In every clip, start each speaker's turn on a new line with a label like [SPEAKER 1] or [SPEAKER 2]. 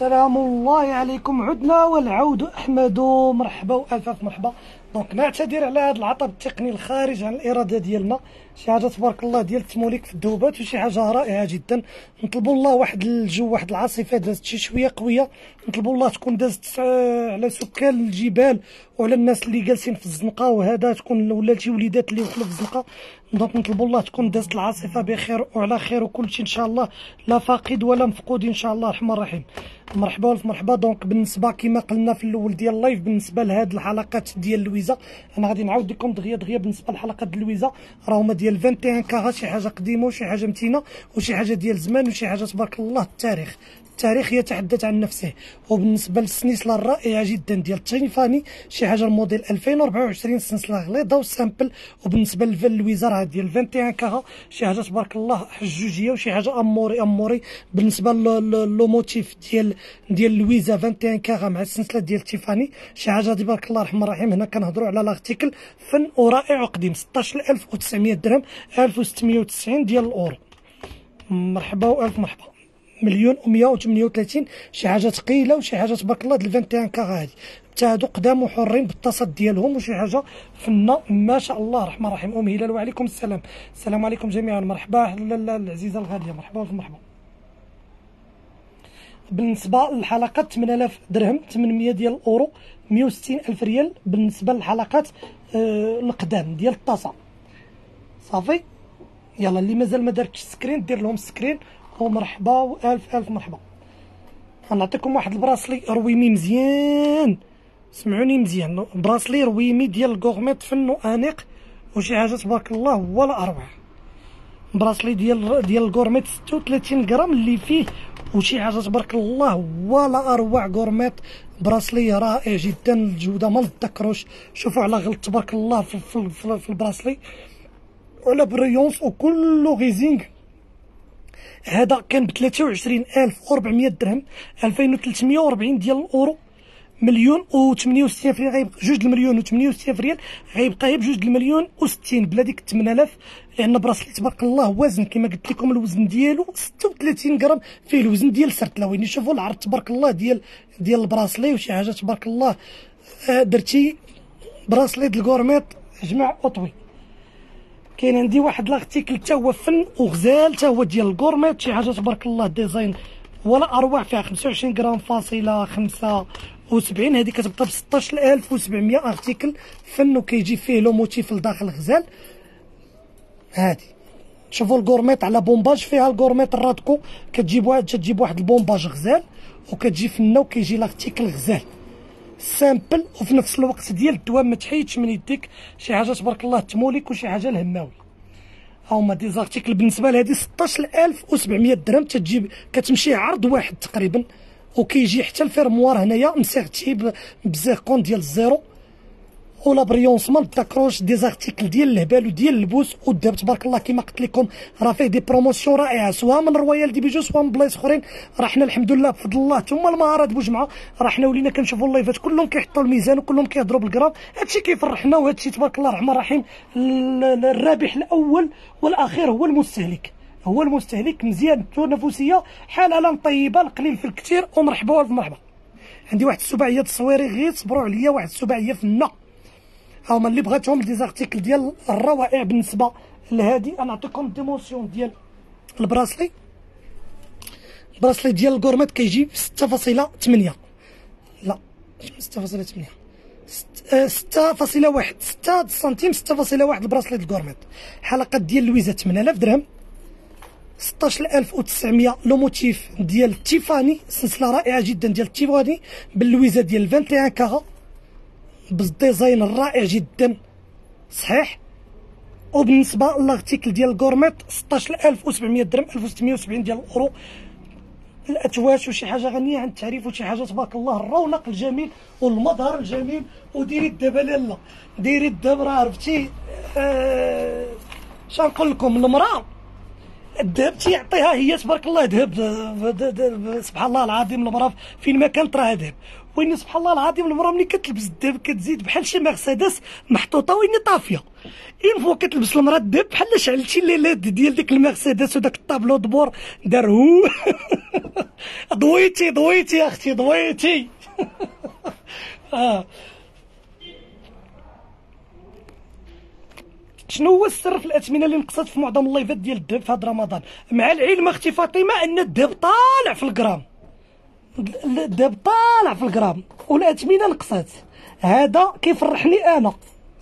[SPEAKER 1] سلام الله عليكم. عدنا والعود أحمد. مرحبا والف الف مرحبا. donc نعتذر على هذا العطب التقني الخارج عن الإرادة ديالنا. شي حاجة تبارك الله ديال التموليك في الذوبات وشي حاجة رائعة جدا. نطلبوا الله واحد الجو واحد العاصفة دازت شي شوية قوية. نطلبوا الله تكون دازت على سكان الجبال وعلى الناس اللي جالسين في الزنقة وهذا تكون ولا شي وليدات اللي وصلوا في الزنقة. donc نطلبوا الله تكون دازت العاصفة بخير وعلى خير وكل شيء إن شاء الله. لا فاقد ولا مفقود إن شاء الله. الرحمن الرحيم. مرحبا والف مرحبا. donc بالنسبة كما قلنا في الأول ديال ال live بالنسبة لهاد الحلقات ديال لويزا أنا غادي نعاود لكم دغيا دغيا بالنسبة للحلقات ديال لويزا. راهما ديال 21 carats شي حاجة قديمة وشي حاجة متينة وشي حاجة ديال زمان وشي حاجة تبارك الله التاريخ. التاريخ يتحدث عن نفسه. وبالنسبة للسنسله الرائعة جدا ديال تيفاني شي حاجة الموديل 2024 سنسله غليظة و simple وبالنسبة للفال لويزا ديال 21 carats شي حاجة تبارك الله حجوجية وشي حاجة أموري أموري. بالنسبة le motif ديال ديال لويزا 21 carats مع السنسله ديال تيفاني شي حاجة تبارك الله الرحمن الرحيم. هنا كنهضروا على l'article فن ورائع وقديم 16900 درهم 1690 ديال الأورو. مرحبا وألف مرحبا. مليون و138 شي حاجة ثقيلة وشي حاجة تبارك الله ديال 21 carats هادي هادو قدام وحرين بالتصد ديالهم وشي حاجة فنة. ما شاء الله الرحمن الرحيم ام هلال وعليكم السلام. السلام عليكم جميعا. مرحبا. العزيزه الغالية. مرحبا مرحبا. بالنسبة للحلقات 8000 درهم 800 ديال الأورو 160 ألف ريال. بالنسبة للحلقات آه القدام ديال الطاسة. صافي؟ يلا اللي مازال ما دارتش screen دير لهم screen. ومرحبا والف ألف مرحبا. غنعطيكم واحد ال bracelet رويمي مزيان. سمعوني مزيان. براسلي رويمي ديال الكوغميت فنو أنيق. وشي حاجة تبارك الله ولا اروع براسلي ديال ديال الكورميت 36 غرام اللي فيه. وشي حاجة تبارك الله ولا اروع كورميت براسلي رائع جدا. الجودة ما نتذكروش شوفوا على غلط تبارك الله في, في, في, في البراسلي. وعلى بريونس وكله غيزينغ هذا كان ب 23400 درهم 2340 ديال الأورو. مليون و 68 ريال غيبقى جوج المليون و 68 ريال غيبقى غير بجوج المليون و 60 بلا ديك 8000 لأن bracelet تبارك الله وزن كما قلت لكم الوزن ديالو 36 غرام فيه الوزن ديال سرتلا وين شوفوا العرض تبارك الله ديال ديال ال bracelet وشي حاجة تبارك الله. آه، درتي bracelet ديال ال gourmette جمع أطوي. كاين عندي واحد l'article حتى هو فن وغزال حتى هو ديال ال gourmette شي حاجة تبارك الله design ولا أروع فيها 25 غرام فاصلة 75 هذه كتبقى ب 16700 article فن وكيجي فيه le motif لداخل غزال هادي. شوفوا ال gourmette على bombage فيها ال gourmette الرادكو. كتجيب واحد تجيب واحد ال bombage غزال وكتجي فنة وكيجي l'article غزال. simple وفي نفس الوقت ديال الدواء ما تحيدش من يديك شي حاجة تبارك الله تموليك وشي حاجة الهماوي هما دي زارتيكل بالنسبة لهذه 16700 درهم تتجيب كتمشي عرض واحد تقريبا وكيجي حتى الفيرموار هنايا مسيغتي بزيركون ديال الزيرو. ولا بريونسمون تاكروش دي زارتيكل ديال الهبال وديال البوس والذهب تبارك الله كما قلت لكم راه فيه دي بروموسيون رائعه سواء من رويال دي بيجو سواء من بلايص اخرين راه حنا الحمد لله بفضل الله ثم المهارات بوجمعه راه حنا ولينا كنشوفوا اللايفات كلهم كيحطوا الميزان وكلهم كيهضروا بالكرام هادشي كيفرحنا وهادشي تبارك الله الرحمن الرحيم الرابح الأول والاخير هو المستهلك هو المستهلك مزيان التنافسيه حلالا طيبه القليل في الكثير ومرحبا والف مرحبا عندي واحد السباعيه تصويري غير صبروا عليا واحد السباعيه النق هما اللي بغيتهم des articles ديال الروائع بالنسبة لهادي. نعطيكم dimensions ديال ال bracelet. ال bracelet ديال ال gourmette كيجي 6.8 لا 6.8 6.1 6 سنتيم 6.1 ال bracelet ديال ال gourmette حلقات ديال لويزا 8000 درهم. 16900 le motif ديال تيفاني سلسلة رائعة جدا ديال تيفاني باللويزا ديال 21 carats بال design الرائع جدا صحيح وبالنسبه لل article ديال ال gourmette 16700 درهم 1670 ديال الاورو الاتواش وشي حاجة غنيه عن التعريف وشي حاجة تبارك الله الرونق الجميل والمظهر الجميل وديري الدابا لالا ديري الدابا راه عرفتي آه شنقول لكم المراه الذهب تيعطيها هي تبارك الله ذهب سبحان الله العظيم المراه فين ما كانت راه ذهب وين سبحان الله العظيم المرأة ملي كتلبس الذهب كتزيد بحال شي مرسيدس محطوطة وين طافية. اين فوا كتلبس المرأة الذهب بحال شعلتي الليلات ديال ديك المرسيدس وداك ال tableau de bord دار هو ضويتي ضويتي أختي ضويتي. آه. شنو هو السر في الأثمنة اللي نقصت في معظم اللايفات ديال الذهب في هذا رمضان؟ مع العلم أختي فاطمة أن الذهب طالع في الجرام. الذهب طالع في الجرام والأثمنة نقصت. هذا كيفرحني أنا.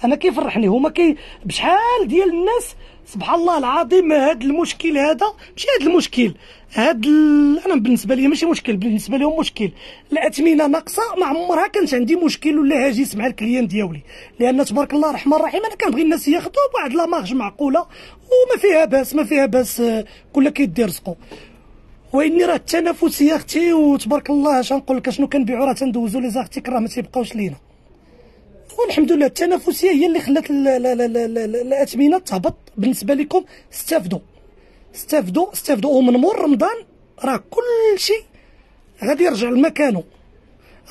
[SPEAKER 1] أنا كيفرحني. هما كي بشحال ديال الناس؟ سبحان الله العظيم هذا المشكل هذا ماشي هذا المشكل. هاد ال... أنا بالنسبة لي ماشي مشكل بالنسبة لهم مشكل. الأثمنة ناقصة ما عمرها كانت عندي مشكل ولا هاجس مع ال clients ديالي. لأن تبارك الله الرحمن الرحيم أنا كنبغي الناس ياخذوا بواحد la marge معقولة وما فيها باس ما فيها باس آه، كل كيدير رزقو. وإني راه التنافسيه أختي وتبارك الله اش نقول لك شنو كنبيعوا راه تندوزو les articles راه ما تيبقاوش لينا. والحمد لله التنافسيه هي اللي خلات الأثمنة تهبط. بالنسبة لكم استافدوا. استافدوا استافدوا. ومن مور رمضان راه كل شيء غادي يرجع لمكانه.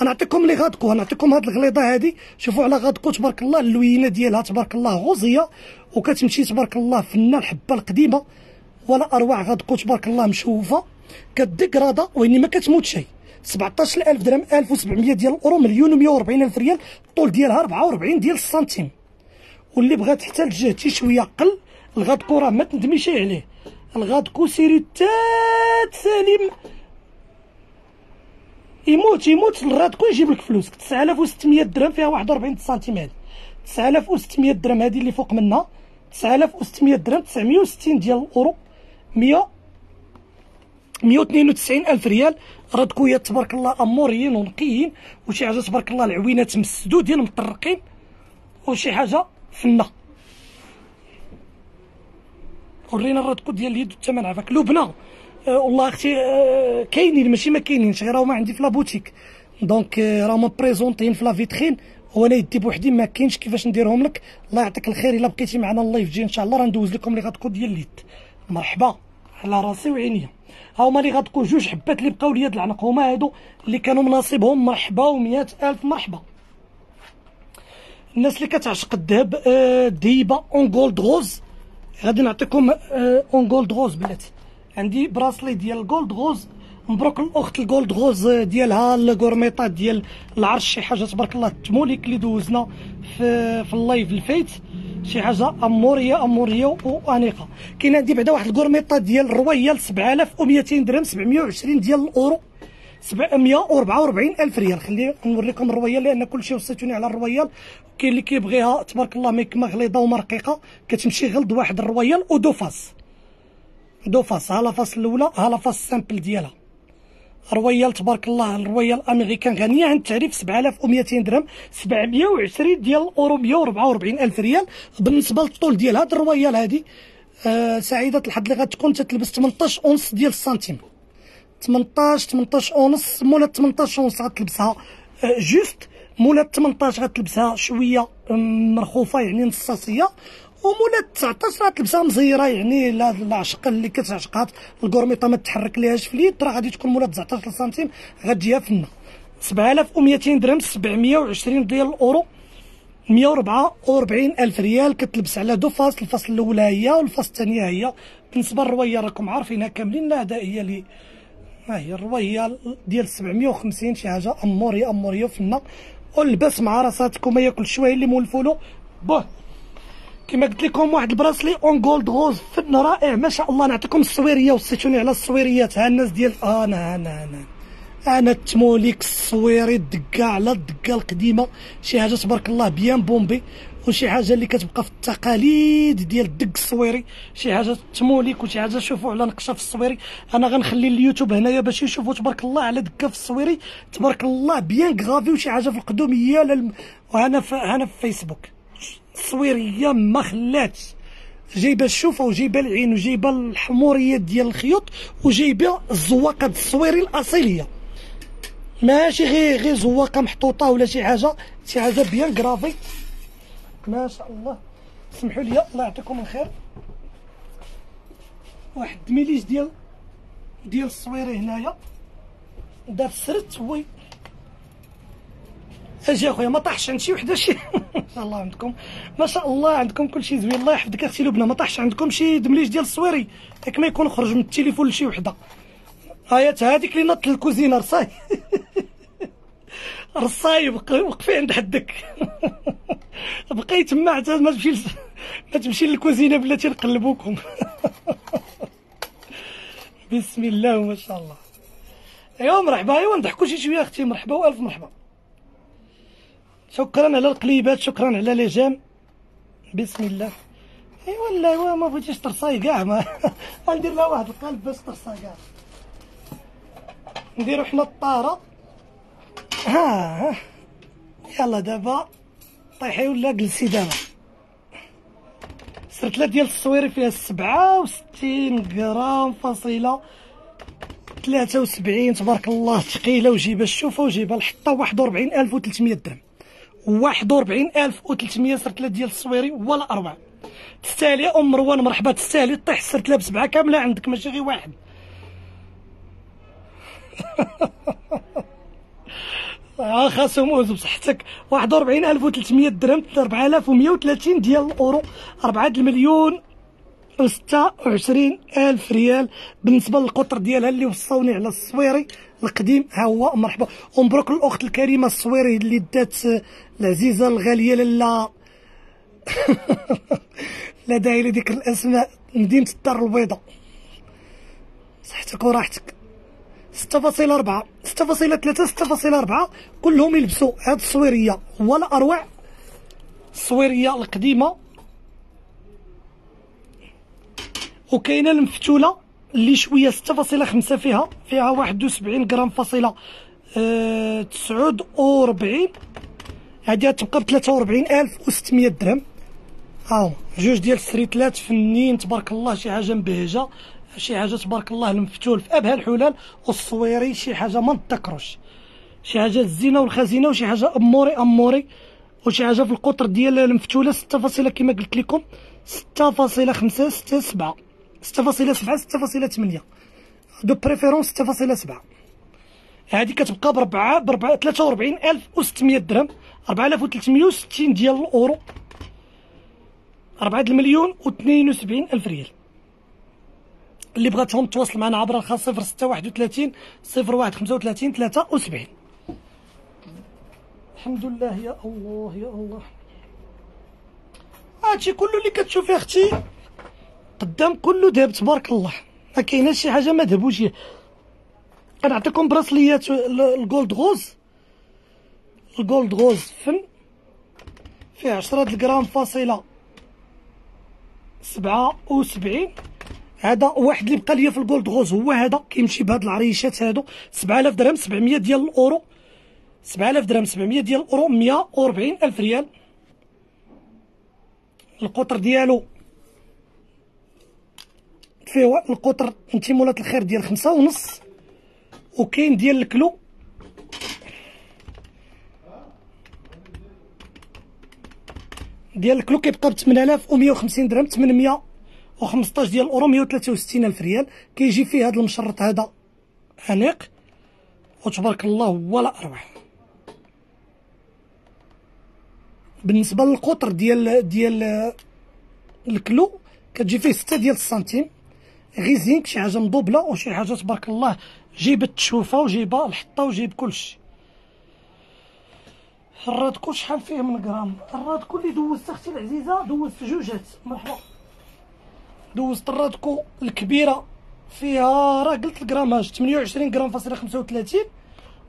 [SPEAKER 1] أنا نعطيكم لي غادكو نعطيكم هاد الغليظة هادي. شوفوا على غادكو تبارك الله اللوينة ديالها تبارك الله غوزية. وكتمشي تبارك الله فنه الحبة القديمة. ولا أروع غادكو تبارك الله مشوفة. كديكرادا واني ما كتموت شيء 17000 درهم 1700 ديال الأورو مليون و140 ألف ريال الطول ديالها 44 ديال السنتيم. واللي بغات حتى لجهتي شوية قل الغادكو راه ما تندميش عليه. الغادكو سيري تات سالم يموت يموت الغادكو يجيب لك فلوسك. 9600 درهم فيها 41 سنتيم هادي. 9600 درهم هادي اللي فوق منها. 9600 درهم 960 ديال الأورو 100 192 ألف ريال. رادكويات تبارك الله أموريين ونقيين. وشي حاجة تبارك الله العوينات مسدودين مطرقين وشي حاجة فنة. ورينا الرادكو ديال اليد والثمن عافاك لبنى أه والله أختي أه كاينين ماشي ما كاينينش غير هما عندي في la boutique donc أه راهم بريزونطين في la vitrine. وأنا يدي بوحدي ما كاينش كيفاش نديرهم لك. الله يعطيك الخير. إلا بقيتي معنا ال live جي إن شاء الله. راه ندوز لكم les غادكو ديال اليد. مرحبا. على راسي وعينيا. هاهما اللي غتكون جوج حبات اللي بقاو ليا العنق هما هادو اللي كانوا مناصبهم مرحبا و ألف مرحبا. الناس اللي كتعشق الذهب آه دابا en gold rose غادي نعطيكم آه en gold rose بلاتي. عندي bracelet ديال gold rose مبروك الأخت ال gold rose ديالها الكورميطات ديال العرش شي حاجة تبارك الله التموليك اللي دوزنا في في ال live الفايت. شي حاجة أمورية أمورية وأنيقة. كاين عندي بعدا واحد الكورميطه ديال ال royal 7200 درهم 720 ديال الأورو. 744 ألف ريال. خلي نوريكم ال royal لأن كلشي وصيتوني على ال royal. كاين اللي كيبغيها تبارك الله ميكمه غليظه ومرقيقة. كتمشي غلط واحد ال royal و deux faces deux faces ها face الأولى ها face simple ديالها. royal تبارك الله ال royal américain غنية عن التعريف 7200 درهم 720 ديال الاورو 144 ألف ريال. بالنسبة للطول ديال هاد ال royal هادي آه سعيدة الحظ اللي غتكون تتلبس 18 ونص ديال السنتيم. 18 18 ونص مولا 18 ونص غتلبسها آه juste. مولا 18 غتلبسها شوية مرخوفة يعني نصاصية. ومولا 19 راه تلبسها مزيرة يعني لا العشق اللي كتعشقها الكورميطة ما تحرك ليهاش في اليد راه غادي تكون مولا 19 سنتيم غتجيها فنه 7200 درهم 720 ديال الاورو 144 ألف ريال كتلبس على deux faces ال face الأولى هي وال face الثانية هي. بالنسبة للروية راكم عارفينها كاملين هذا هي اللي ها هي الروية ديال 750 شي حاجة أمورية أمورية فنه واللبس مع راساتكم ياكل شوية اللي مولفولو. بوه. كما قلت لكم واحد ال bracelet en gold rose فن رائع. ما شاء الله نعطيكم الصويريه وصيتوني على الصويريات ها الناس ديال أنا أنا أنا أنا. التموليك الصويري الدقة على الدقة القديمة. شي حاجة تبارك الله bien bombé. وشي حاجة اللي كتبقى في التقاليد ديال الدق الصويري شي حاجة تموليك وشي حاجة شوفوا على نقشة في الصويري أنا غنخلي اليوتيوب هنايا باش يشوفوا تبارك الله على دقة في الصويري تبارك الله bien gravé وشي حاجة في القدوميه للم... وهنا في هنا في فيسبوك. التصويريه ما خلاتش جايبة الشوفة وجايبة العين وجايبة الحمورية ديال الخيوط وجايبة الزواقة الصويري الأصيلية. ماشي غير غير زواقة محطوطة ولا شي حاجة. شي حاجة bien gravé ما شاء الله. سمحوا لي الله يعطيكم الخير. واحد ميليج ديال ديال الصويري هنايا. دار سرت وي. أجي اخويا ما طاحش عند شي وحدة شي. شاء الله عندكم. ما شاء الله عندكم كل شيء زوين. الله يحفظك أختي لبنى. ما طاحش عندكم شي دمليج ديال الصويري؟ ياك ما يكون خرج من التليفون لشي وحدة. هايات هذيك اللي نط الكوزينه رصاي. رصاي وقفي عند حدك. بقي تما حتى ما تمشي ما تمشي للكوزينة بلاتي نقلبوكم. بسم الله ما شاء الله. ايوا مرحبا. ايوا نضحكوا شي شوية أختي. مرحبا وألف مرحبا. شكرا على القليبات شكرا على لي جيم بسم الله. ايوا لا ايوا ما بغيتيش ترصاي كاع ما غندير لها واحد القلب باش ترصاي كاع. نديرو حنا الطارة. ها ها. يلا دابا طيحي ولا جلسي دابا. سرتله ديال التصويري فيها سبعة وستين غرام فاصلة ثلاثة وسبعين تبارك الله ثقيلة وجيبها الشوفة وجيبها الحطة واحد وربعين ألف وتلتمية درهم. واحد وربعين ألف وتلتمية سرتله ديال التصويري ولا أربعة. تستاهلي أم مروان مرحبا تستاهلي طيح سرتله بسبعة كاملة عندك ماشي غير واحد. آه خاصهم أوزو بصحتك. 41300 درهم 4130 ديال الأورو 4 المليون. 26 ألف ريال بالنسبة للقطر ديالها اللي وصوني على الصويري القديم. ها هو مرحبا. ومبروك الاخت الكريمة الصويري اللي دات العزيزة الغالية لالا لا داعي لذكر الأسماء. مدينة الدار البيضاء. صحتك وراحتك. ستة فاصلة أربعة. ستة فاصلة ثلاثة ستة فاصلة أربعة. كلهم يلبسوا هاد الصويرية ولا أروع. الصويرية القديمة. وكاينة المفتولة اللي فاصلة خمسة فيها فيها واحد وسبعين غرام فاصلة أه تسعود وربعين هادي تبقى بثلاثة وربعين ألف وستمية درهم. هاو جوج ديال السريتلات فنين تبارك الله شي حاجة مبهجة. شي حاجة تبارك الله المفتول في ابها الحلال والصويري شي حاجة ما نتذكروش. شي حاجة الزينة والخزينة وشي حاجة أموري أموري. وشي حاجة في القطر ديال المفتولة 6 فاصلة كما قلت لكم 6.5 6 7 6.7 6.8 de préférence 6.7 هذه كتبقى بربعة بربعة 43600 درهم 4360 ديال الأورو. 4 المليون و 72 ألف ريال. اللي بغاتهم تواصل معنا عبر الخاص 0631 01 35 73 الحمد لله يا الله يا الله. هادشي كله اللي كتشوفي أختي. قدام كله ذهب تبارك الله. ما كايناش شي حاجة ما ذهبوش. غنعطيكم براسليات الجولد غوز. ال gold rose فن. فيه 10 غرام فاصلة سبعة وسبعين. هذا واحد اللي بقى ليا في ال gold rose. هو هذا كيمشي بهاد العريشات هادو. 7000 درهم 700 ديال الأورو. 7000 درهم 700 ديال الأورو 140 ألف ريال. القطر ديالو. فيه القطر آ مولات الخير ديال خمسة ونص وكاين ديال الكلو. ديال الكلو كيبقى ب 8150 درهم 800 و15 ديال الأورو 163 ألف ريال. كيجي فيه هذا المشرط هذا أنيق. وتبارك الله ولا اروع بالنسبة للقطر ديال ديال الكلو كتجي فيه 6 ديال السنتيم. غي زينك شي حاجة مضوبلة وشي حاجة تبارك الله جيب التشوفة وجيبها الحطة وجيب كلشي. الرادكو شحال فيه من غرام؟ الرادكو اللي دوزت أختي العزيزة دوزت جوجات. مرحبا. دوزت الرادكو الكبيرة فيها راه قلت الكراماج 28 غرام فاصلة 35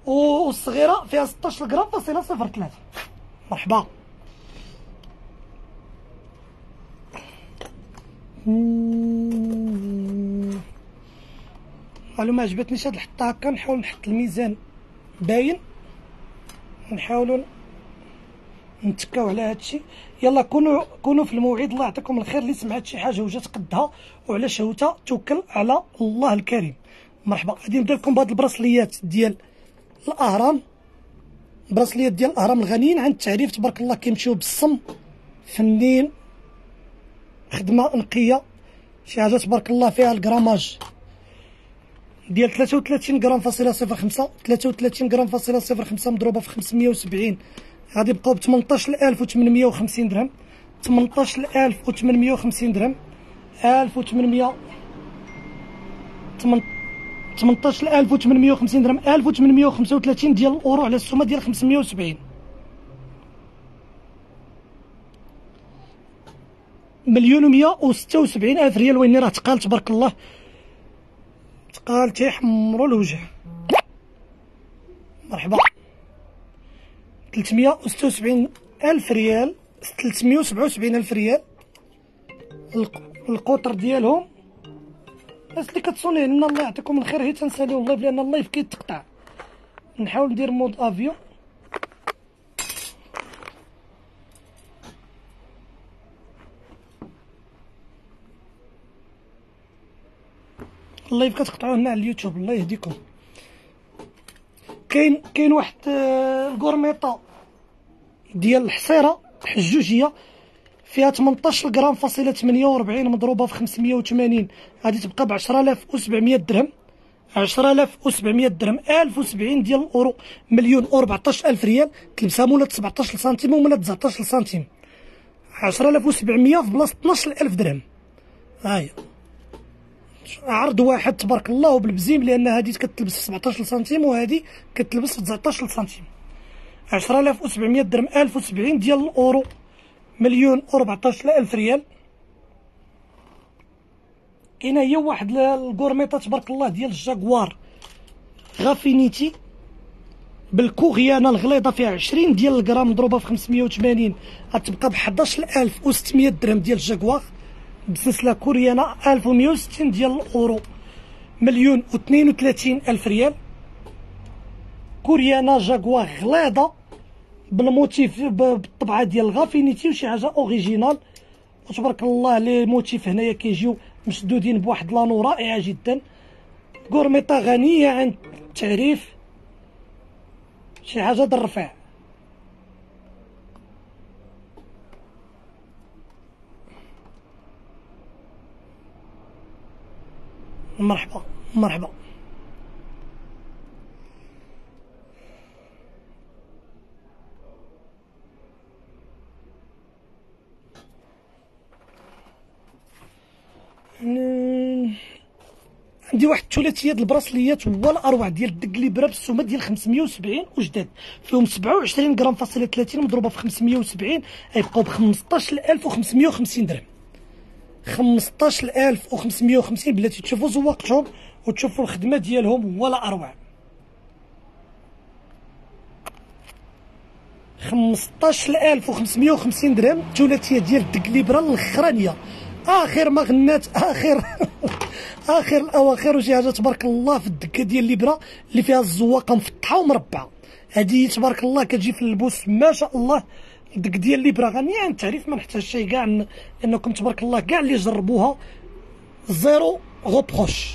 [SPEAKER 1] والصغيرة فيها 16 غرام فاصلة 03 مرحبا. قالوا ما عجبتنيش هاد الحطة هكا نحاول نحط الميزان باين. نحاولوا نتكاو على هادشي. يلا كونوا كونوا في الموعد. الله يعطيكم الخير. اللي سمعت شي حاجة وجات قدها وعلى شهوتها توكل على الله الكريم. مرحبا. غادي نبدأ لكم بهاد البراسليات ديال الأهرام. براسليات ديال الأهرام الغنيين عن التعريف. تبارك الله كيمشيو بالصم فنين خدمة نقيه شي حاجة تبارك الله فيها الكراماج ديال 33 غرام فاصلة صفر خمسة 33 غرام فاصلة صفر خمسة مضروبة في 570 غادي يبقاو ب 18850 درهم. 18850 درهم. 1800 18850 درهم. 1835 ديال الأورو على السومة ديال 570 مليون و وسبعين ألف ريال. وين راه تقال تبارك الله؟ تقال تيحمروا الوجه. مرحبا. 376 ألف ريال. 377 ألف ريال. القطر ديالهم. الناس اللي كتصوني لنا الله يعطيكم الخير. هي تنساليو ال live لأن ال live كيتقطع نحاول ندير mode avion. ال live كتقطعوه هنا على اليوتيوب الله يهديكم. كاين كاين واحد الكورميطا آه، ديال الحصيرة حجوجيه فيها 18 غرام فاصلة 48 مضروبة في 580 غادي تبقى ب 10700 درهم. 10700 درهم 1070 ديال الأورو مليون و14000 ريال. تلبسها مولات 17 سنتيم ومولات 19 سنتيم 10700 في بلاصة 12000 درهم. هاهي عرض واحد تبارك الله بالبزيم لأن هذه كتلبس في 17 سنتيم وهذه كتلبس في 19 سنتيم 10700 درهم 1070 ديال الأورو مليون و14000 ألف ريال. كاينة هي واحد الكورميطه تبارك الله ديال الجاكوار. غافينيتي بالكوغيانا الغليظة فيها 20 ديال الغرام مضروبة في 580 غتبقى ب 11600 درهم ديال الجاكوار. بسلسلة كوريانا 1160 ديال الأورو مليون و 32 ألف ريال. كوريانا جاكوار غليظه بال motif بالطبعة ديال الغافينيتي وشي حاجة original. وتبارك الله les motifs هنايا كيجيو مشدودين بواحد l'anneau رائعة جدا. كورميطه غنية عن التعريف. شي حاجة الرفع مرحبا مرحبا. عندي واحد الثلاثية ديال البراسليات ولا اروع ديال الدقليبره بالسومة ديال 570 وجداد. فيهم 27 غرام فاصلة 30 مضروبة في 570 غيبقاو ب 15550 درهم. 15550 بلاتي تشوفوا زواقتهم وتشوفوا الخدمة ديالهم ولا أروع. 15550 درهم ثلاثيه ديال الدقليبره الأخرانية. آخر ما غنات آخر آخر الأواخر وشي حاجة تبارك الله في الدكة ديال الليبره اللي فيها الزواقة مفتحة ومربعة. هذه تبارك الله كتجي في اللبوس ما شاء الله. الدك ديال الليبره غنية عن التعريف ما نحتاج شي كاع انكم تبارك الله كاع اللي جربوها zéro reproche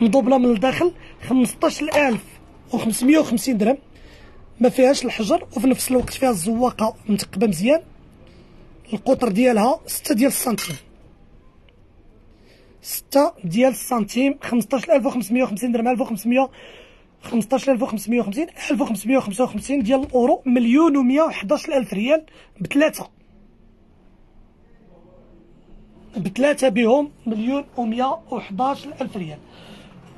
[SPEAKER 1] مضوبلة من الداخل 15550 درهم. ما فيهاش الحجر وفي نفس الوقت فيها الزواقة متقبة مزيان. القطر ديالها ستة ديال السنتيم. ستة ديال السنتيم خمسطاش ألف وخمسمية وخمسين درهم ألف وخمسمية خمسطاش ألف وخمسمية وخمسين ألف وخمسمية وخمسة وخمسين ديال الأورو مليون ومية وحداش ألف ريال بثلاثة بثلاثة بهم مليون ومية وحداش ألف ريال.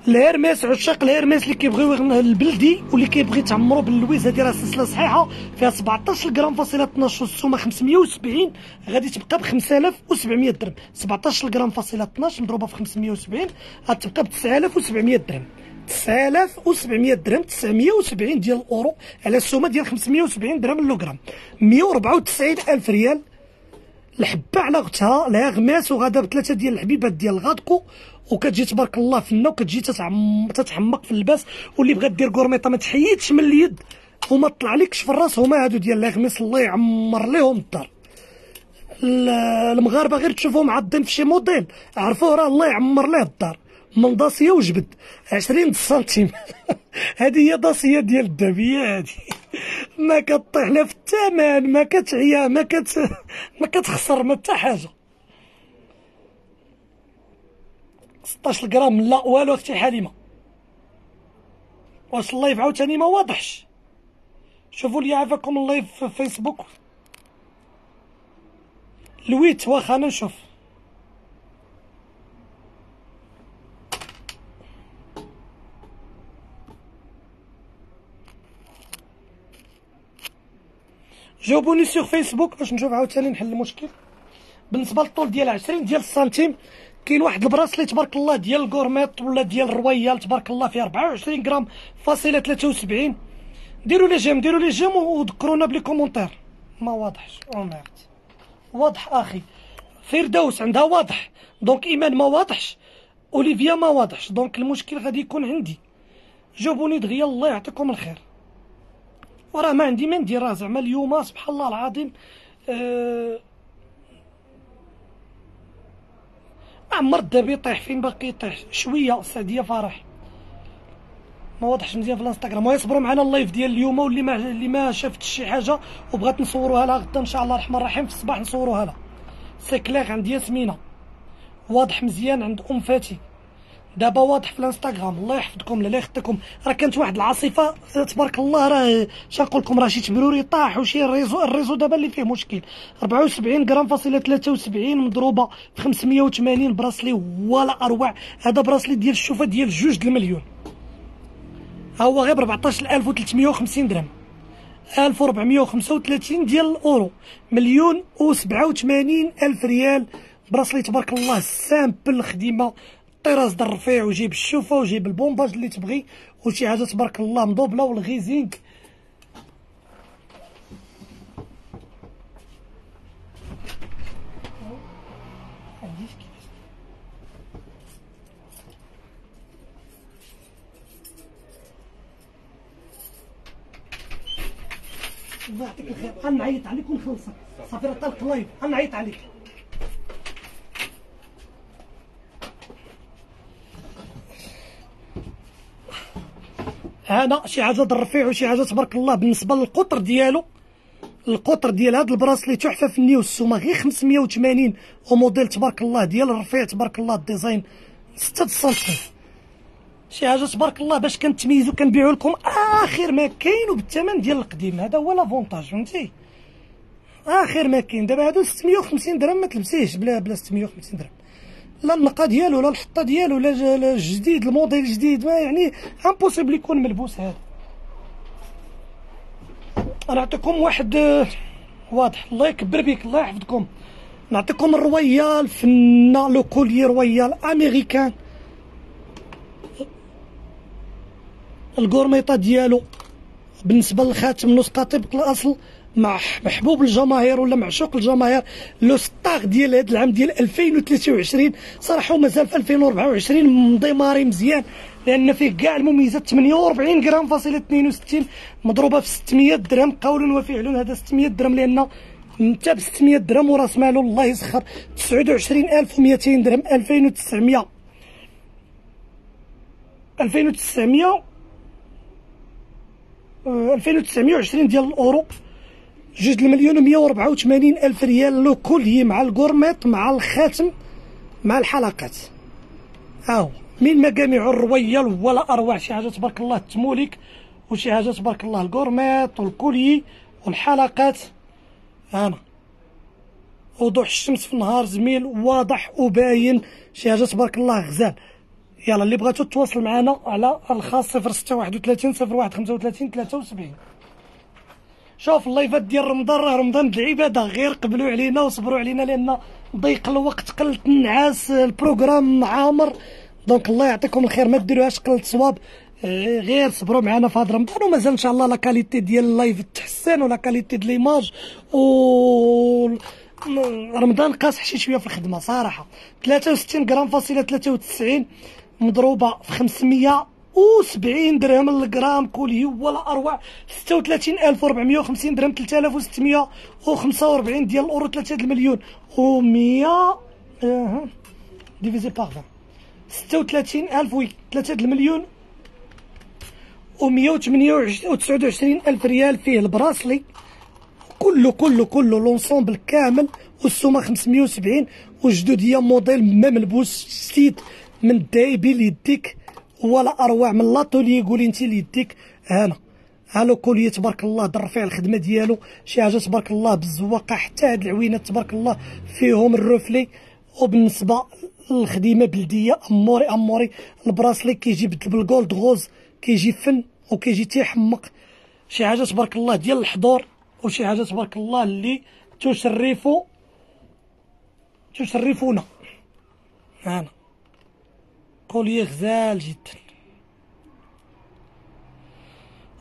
[SPEAKER 1] الهرمس عشاق الهرمس اللي كيبغيو البلدي واللي كيبغي تعمرو باللويز هذه راه سلسله صحيحه فيها 17 غرام فاصلة 12 السومه 570 غادي تبقى ب 5700 درهم. 17 غرام فاصلة 12 مضروبة في 570 غتبقى ب 9700 درهم. 9700 درهم 970 ديال الأورو على السومة ديال 570 درهم اللوغرام 194 ألف ريال. الحبة على اختها لها غماس وغادا بثلاثة ديال الحبيبات ديال الغادكو وكتجي تبارك الله فنه وكتجي تتعم تتحمق في اللباس. واللي بغات دير كورميطه ما تحيدش من اليد. وما طلعليكش في الراس. هما هادو ديال الغميس الله يعمر ليهم الدار. المغاربة غير تشوفهم عاضين في شي موديل. عرفوه راه الله يعمر ليه الدار. من داسيه وجبد 20 سنتيم. هذه هي داسيه ديال الدبيه هذه. ما كطيح لا في الثمن ما كتعيا ما كت ما كتخسر ما حتى حاجة. 16 غرام لا والو أختي حليمة. واش ال live عاوتاني ما واضحش. شوفوا لي عافاكم ال live في فيسبوك. لويت واخا أنا نشوف. جاوبوني sur فيسبوك باش نشوف عاوتاني نحل المشكل. بالنسبة للطول ديال 20 ديال السنتيم كاين واحد ال bracelet تبارك الله ديال ال gourmette ولا ديال ال royal تبارك الله فيه 24 غرام فاصلة 73 ديروا لي j'aime ديروا لي j'aime وذكرونا ب les commentaires. ما واضحش. أو واضح أخي. فردوس عندها واضح. donc إيمان ما واضحش. أوليفيا ما واضحش. donc المشكل غادي يكون عندي. جاوبوني دغيا الله يعطيكم الخير. وراه ما عندي ما ندير راه زعما اليوم سبحان الله العظيم أه عمر الدربي يطيح فين باقي؟ يطيح شوية سعديه فرح. ما واضحش مزيان في الانستغرام. ويصبروا معنا ال live ديال اليوم واللي ما اللي ما شافتش شي حاجة وبغات نصوروها لها غدا إن شاء الله الرحمن الرحيم في الصباح نصوروها لها. c'est clair عند ياسمينة. واضح مزيان عند أم فاتي. دابا واضح في الانستغرام. الله يحفظكم لا يخطيكم. راه كانت واحد العاصفة تبارك الله راه اش نقول لكم راه شي تبروري طاح وشي ال réseau ال réseau دابا اللي فيه مشكل. 74 غرام فاصلة 73 مضروبة في 580 bracelet ولا أروع. هذا bracelet ديال الشوفة ديال جوج المليون. ها هو غير ب 14350 درهم 1435 ديال الأورو. مليون و87 ألف ريال. bracelet تبارك الله simple خديمه طراز د الرفيع وجيب الشوفة وجيب البومباج اللي تبغي وشي حاجة تبارك الله مضوبلة والغيزينغ الله يعطيك الخير. غنعيط عليك ونخلصك؟ صافي راه طلق لايف غنعيط عليك؟ هذا شي حاجة الرفيع وشي حاجة تبارك الله. بالنسبة للقطر ديالو القطر ديال هذا ال bracelet تحفه فنيه والسومة؟ غير 580 وموديل تبارك الله ديال الرفيع تبارك الله ال design 6 سنتيم شي حاجة تبارك الله باش كنتميزو كنبيعو لكم آخر ما كاين وبالثمن ديال القديم. هذا هو l'avantage فهمتي؟ آخر ما كاين. دابا هادو 650 درهم ما تلبسيهش بلا بلا 650 درهم. لا النقا ديالو لا الحطة ديالو لا الجديد الموديل الجديد يعني impossible يكون ملبوس هذا. نعطيكم واحد واضح الله يكبر بك الله يحفظكم. نعطيكم ال royal فنا le collier royal américain. الكورميطة ديالو بالنسبة للخاتم نسخة طبق الأصل. مع محبوب الجماهير ولا معشوق الجماهير. le star ديال هذا العام ديال 2023 صراحة مازال في 2024 مديماري مزيان لأن فيه كاع المميزات 48 غرام فاصلة 62 مضروبة في 600 درهم قول وفعل هذا 600 درهم لأن انت ب 600 درهم وراس مالو الله يسخر. 29200 درهم 2900 2900 2920 ديال الاورو جوج المليون ومية وربعة وثمانين ألف ريال لو كولي مع الكورميط مع الخاتم مع الحلقات. هاو من مجامع ال royal ولا أروع شي حاجة تبارك الله تموليك وشي حاجة تبارك الله ال gourmette و ال collier والحلقات. هانا وضوح الشمس في النهار زميل واضح وباين شي حاجة تبارك الله غزال. يلا اللي بغاتو تواصل معنا على الخاص 0631 01 35 73 شوف اللايفات ديال رمضان راه رمضان العباده غير قبلوا علينا وصبروا علينا لأن ضيق الوقت قلت النعاس ال programme عامر donc الله يعطيكم الخير ما ديروهاش قلت صواب. آه، غير صبروا معنا في هذا رمضان ومازال إن شاء الله la qualité ديال ال live تحسن و la qualité ديال l'image و رمضان قاصح شي شوية في الخدمة صراحة. 63 غرام فاصلة 93 مضروبة في 500 و70 درهم الجرام كل هو لا أروع. 36450 درهم 3645 ديال الأورو 3 المليون. و 100 أها ديفيزي باغ 36000 وي 3 المليون. و 129 ألف ريال فيه البراسلي. كله كله كله لونسومبل كامل والسومة 570 وجدوديه موديل ما ملبوس سيت من دايبي ليديك. ولا اروع من لاطولي قولي أنت ليديك هنا هالو كوليه تبارك الله در فيه الخدمة ديالو. شي حاجة تبارك الله بالزواقه حتى هاد العوينات تبارك الله فيهم الرفلي. وبالنسبة للخدمه بلدية أموري أموري البراسلي كيجي بالجولد غوز كيجي فن وكيجي تيحمق. شي حاجة تبارك الله ديال الحضور وشي حاجة تبارك الله اللي تشرف تشرفونا. هانا قولي غزال جدا.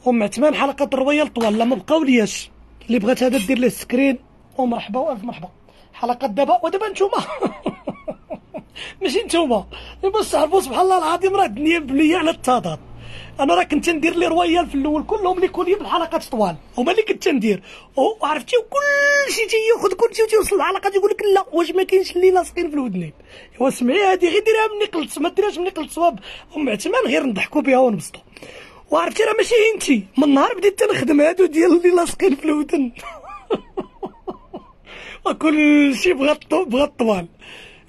[SPEAKER 1] أم عثمان حلقة ال royal طوال لا ما بقاولياش. اللي بغات هذا دير ليه screen. ومرحبا وألف مرحبا. حلقة دابا ودابا نتوما. ماشي نتوما. بس عرفوا سبحان الله العظيم راه الدنيا مبنية على التضاد. أنا راه كنت ندير لي رويال في الأول كلهم اللي كون بالحلقات طوال. هما اللي كنت ندير وعرفتي وكل شيء تياخذ كل شيء تيوصل الحلقات يقول لك لا واش ما كاينش اللي لاصقين في الودنين. ايوا سمعي هذه غير ديرها مني قلت ما ديرهاش مني قلت صواب. أم عثمان غير نضحكوا بها ونبسطوا. وعرفتي راه ماشي أنت. من نهار بديت تنخدم هادو ديال اللي لاصقين في الودن. وكل شيء بغى بغى الطوال.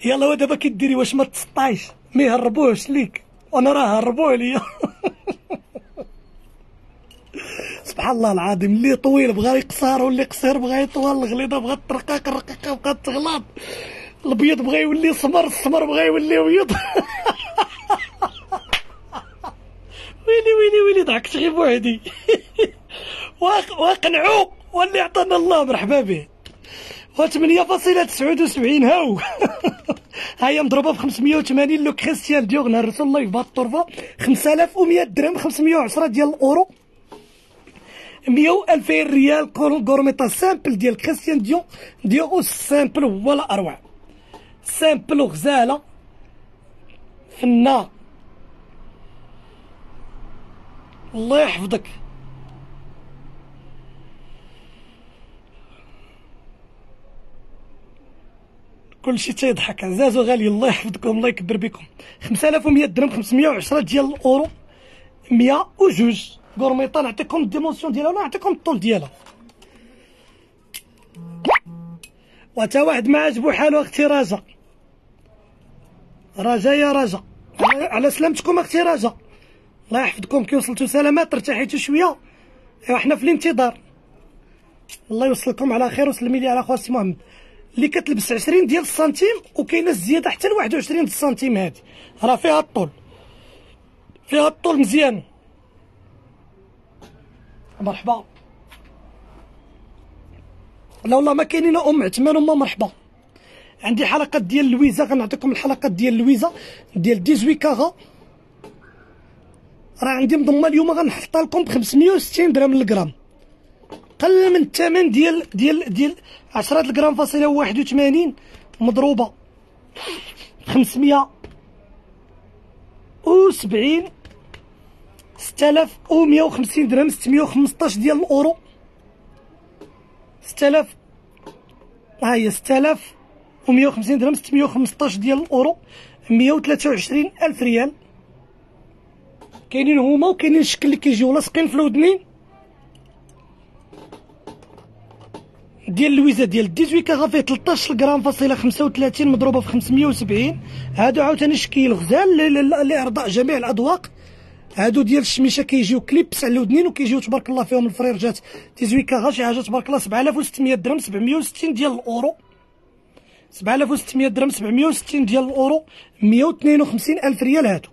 [SPEAKER 1] يلا ودابا كديري واش ما تسطايش. ما يهربوش ليك؟ وأنا راه هربوه ليا. سبحان الله العظيم اللي طويل بغا يقصر واللي قصير بغا يطول الغليظه بغا ترقق الرقيقه بغا تغلط. الابيض بغا يولي سمر السمر بغا يولي ابيض ويلي ويلي ويلي ضحكت غير بوحدي. واقنعو واللي عطانا الله مرحبا به. و 8.79 هاو؟ هيا مضروبة ب 580 le Christian Dior نهار الله في بهاد الطرفه 5100 درهم 510 ديال الأورو. 100 2000 ريال كورميطا simple ديال Christian Dior. Dior simple هو الاروع simple وغزالة. فنان. الله يحفظك. كل شيء تيضحك. عزاز وغالي الله يحفظكم الله يكبر بكم. 5100 درهم 510 ديال الأورو. 102 غورميطا نعطيكم ال dimensions ديالها ولا نعطيكم الطول ديالها؟ وتا واحد ما عجبو حالو أختي رجا رجا يا رجا على سلامتكم أختي رجا الله يحفظكم كي وصلتوا سلامات ارتاحيتوا شوية. إيوا حنا في الانتظار. الله يوصلكم على خير وسلمي لي على خويا سي محمد. اللي كتلبس 20 ديال السنتيم وكاينة الزيادة حتى ل 21 سنتيم هادي. راه فيها الطول. فيها الطول مزيان. مرحبا. لا والله ما كاينين أم عثمان أم مرحبا. عندي حلقات ديال لويزا غنعطيكم الحلقات ديال لويزا ديال 18 كاغا. راه عندي مضمة اليوم غنحطها لكم ب 560 درهم للغرام قل من الثمن ديال ديال ديال 10 الغرام فاصلة 81 مضروبة. 570 ستلاف أو مية أو خمسين درهم ستمية خمسطاش ديال الأورو. ستلاف هاهي ستلاف أو مية أو خمسين درهم ستمية خمسطاش ديال الأورو مية أو تلاتة أو عشرين ألف ريال. كاينين هما أو كاينين الشكل لي كيجيو لاصقين في الودنين؟ ديال لويزا ديال dix-huit carats فيه 13 غرام فاصلة 35 مضروبة في 570 هادو عاوتاني شكيل غزال لارضاء جميع الأذواق. هادو ديال الشميشة كيجيو clips على الودنين وكيجيو تبارك الله فيهم الفريرجات 18 كاغا شي حاجة تبارك الله 7600 درهم 760 ديال الأورو. 7600 درهم 760 ديال الأورو 152 ألف ريال هادو.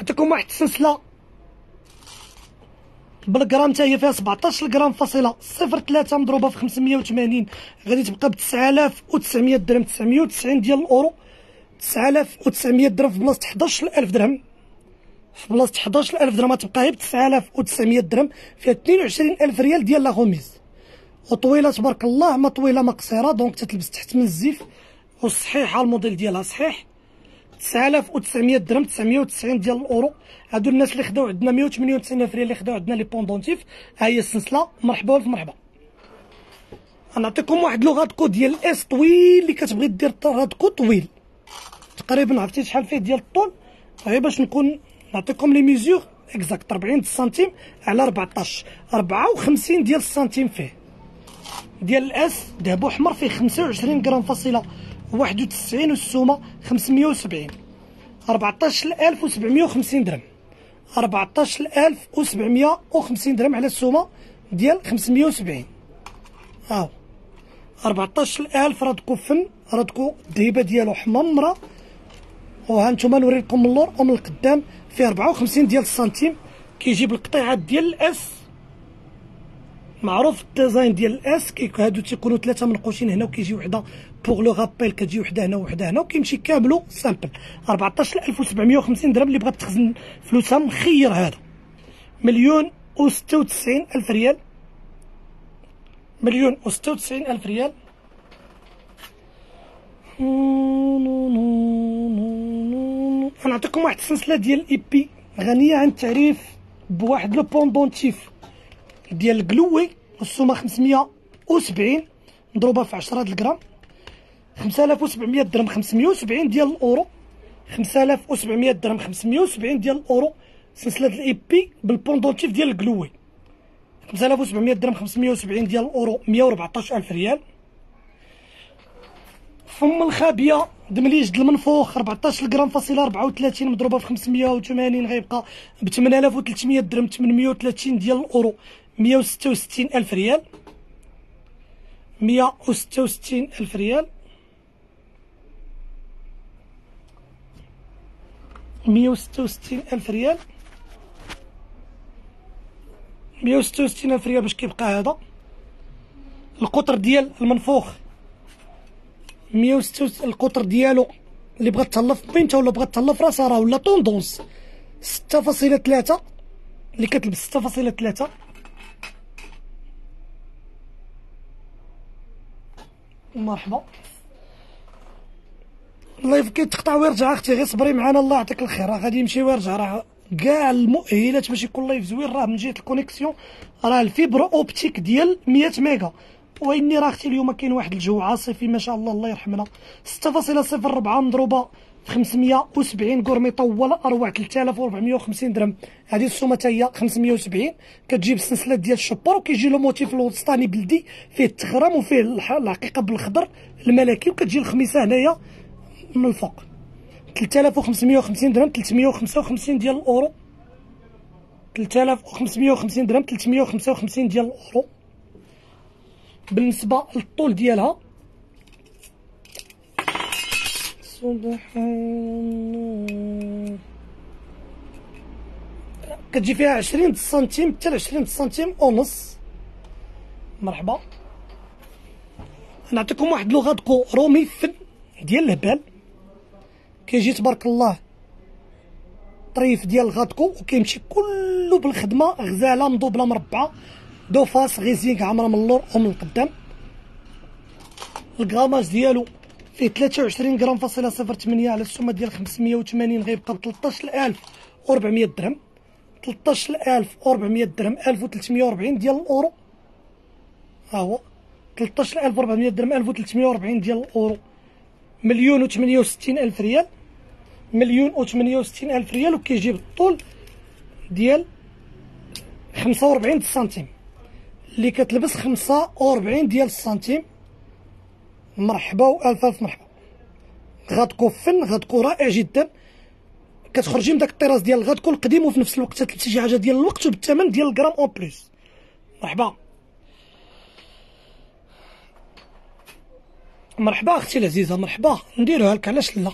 [SPEAKER 1] عطيكم واحد السلسلة. بالغرام حتى هي فيها 17 غرام فاصلة صفر ثلاثة مضروبة في 580 غادي تبقى ب 9900 درهم 990 ديال الأورو. 9900 درهم في بلاصة 11000 درهم. في بلاصة 11000 درهم تبقى هي ب 9900 درهم فيها 22000 ريال ديال la remise. وطويلة تبارك الله ما طويلة ما قصيرة donc تتلبس تحت من الزيف. وصحيحه الموديل ديالها صحيح. 9900 درهم 990 ديال الأورو. هادو الناس اللي خداو عندنا 198 الف ريال اللي خداو عندنا les pendentifs. ها هي السلسلة. مرحبا الف مرحبا. غنعطيكم واحد le ras cou ديال S طويل اللي كتبغي دير هاد cou طويل. تقريبا عرفتي شحال فيه ديال الطول؟ غير باش نكون نعطيكم les mesures exactes 40 سنتيم على 14 54 ديال السنتيم فيه. ديال ال S ذهب أحمر فيه 25 غرام فاصلة. واحد وتسعين والسومة خمسمية وسبعين. أربعتاش ألف وسبعمية وخمسين درهم. أربعتاش ألف وسبعمية وخمسين درهم على السومة ديال خمسمية وسبعين. هاو أربعتاش ألف راه تكون فن راه تكون الذهيبة ديالو حمرا وها نتوما نوري لكم من اللور ومن القدام فيه 54 ديال السنتيم. كيجيب القطيعات ديال ال S. معروف ال design ديال ال S هادو تيكونوا ثلاثة منقوشين هنا وكيجي وحدة pour le rappel كتجي وحده هنا وحده هنا وكيمشي كاملو simple 14750 درهم اللي بغات تخزن فلوسها مخير هذا مليون و 96 الف ريال مليون و 96 الف ريال غنعطيكم واحد السلسله ديال ال épi غنيه عن التعريف بواحد le pendentif ديال القلوي السومه 570 مضروبه في 10 الغرام 5700 درهم 570 ديال الأورو. 5700 درهم 570 ديال الأورو. سلسلة ال épi بال pendentif ديال القلوي 5700 درهم 570 ديال الأورو 114000 ريال. فم الخابية دمليج المنفوخ 14 غرام فاصلة 34 مضروبة في 580 غيبقى ب 8300 درهم 830 ديال الأورو 166 ألف ريال. 166 ألف ريال. 166 الف ريال 166 ألف ريال باش كيبقى هذا. القطر ديال المنفوخ. 166 القطر ديالو اللي بغات تهلا ف بنتها ولا بغات تهلا ف راسها راه ولا tendance. 6.3 اللي كتلبس 6.3 مرحبا. ال live كيتقطع ويرجع أختي غير صبري معنا الله يعطيك الخير. راه غادي يمشي ويرجع راه كاع المؤهلات باش يكون live زوين راه من جهة ال connexion. راه ال fibre optique ديال 100 ميغا. وإني راه أختي اليوم كاين واحد الجو عاصفي ما شاء الله الله يرحمنا. 6.04 مضروبة في 570 كور مطوله اروع 3450 درهم. هذه السومة هي 570 كتجيب السلسلة ديال الشبور وكيجي له موتيف الوسطاني بلدي فيه التخرم وفيه الحقيقة بالخضر الملكي وكتجي الخميسة هنايا. من الفوق. 3550 درهم 355 ديال الأورو. 3550 درهم 355 ديال الأورو. بالنسبة للطول ديالها. سبحان كتجي فيها عشرين سنتيم حتى لعشرين سنتيم ونص مرحبا. نعطيكم واحد دكو رومي فن ديال الهبال. كيجي تبارك الله. طريف ديال غادكو وكيمشي كله بالخدمة غزالة مضوبله مربعة. deux faces كيجيك عامره من اللور ومن القدام. ال grammage ديالو فيه 23 غرام فاصلة صفر 8 على السومة ديال 580 غيبقى ب 13400 درهم. 13400 درهم 1340 ديال الأورو. ها هو. 13400 درهم 1340 ديال الأورو. مليون و 68 ألف ريال. مليون و 68 ألف ريال وكيجيب الطول ديال 45 سنتيم. اللي كتلبس 45 ديال السنتيم مرحبا والف الف مرحبا. غادكو فن غادكو رائع جدا. كتخرجي من داك الطراز ديال الغادكو القديم وفي نفس الوقت تلبسي شي حاجة ديال الوقت وبالثمن ديال الغرام en plus. مرحبا. مرحبا أختي العزيزة مرحبا. نديروها لك علاش لا؟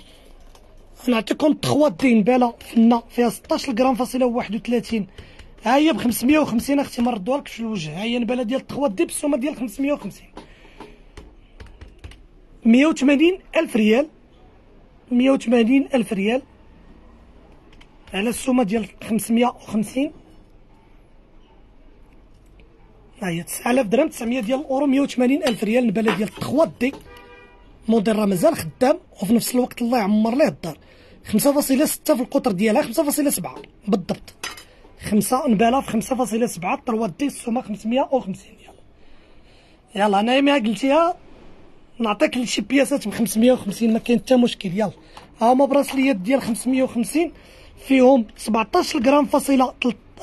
[SPEAKER 1] نعطيكم تخوا دين بالا فنه فيها 16 غرام فاصلة 31 ها هي ب 550 أختي ما ردوها في الوجه. ها هي نباله ديال التخوا دي بالسومه ديال 550 180 ألف ريال. 180 ألف ريال على السومة ديال 550 ها هي 9000 درهم 900 ديال الأورو 180 ألف ريال نباله ديال التخوا دي. موديل راه مازال خدام وفي نفس الوقت الله يعمر ليه الدار. 5.6 في القطر ديالها 5.7 بالضبط. 5 نبالها في 5.7 3 دي السومه 550 يلا يلا أنا ما قلتيها نعطيك شي بياسات ب 550 ما كاين حتى مشكل يلا. ها هما براسليات ديال 550 فيهم 17 غرام فاصلة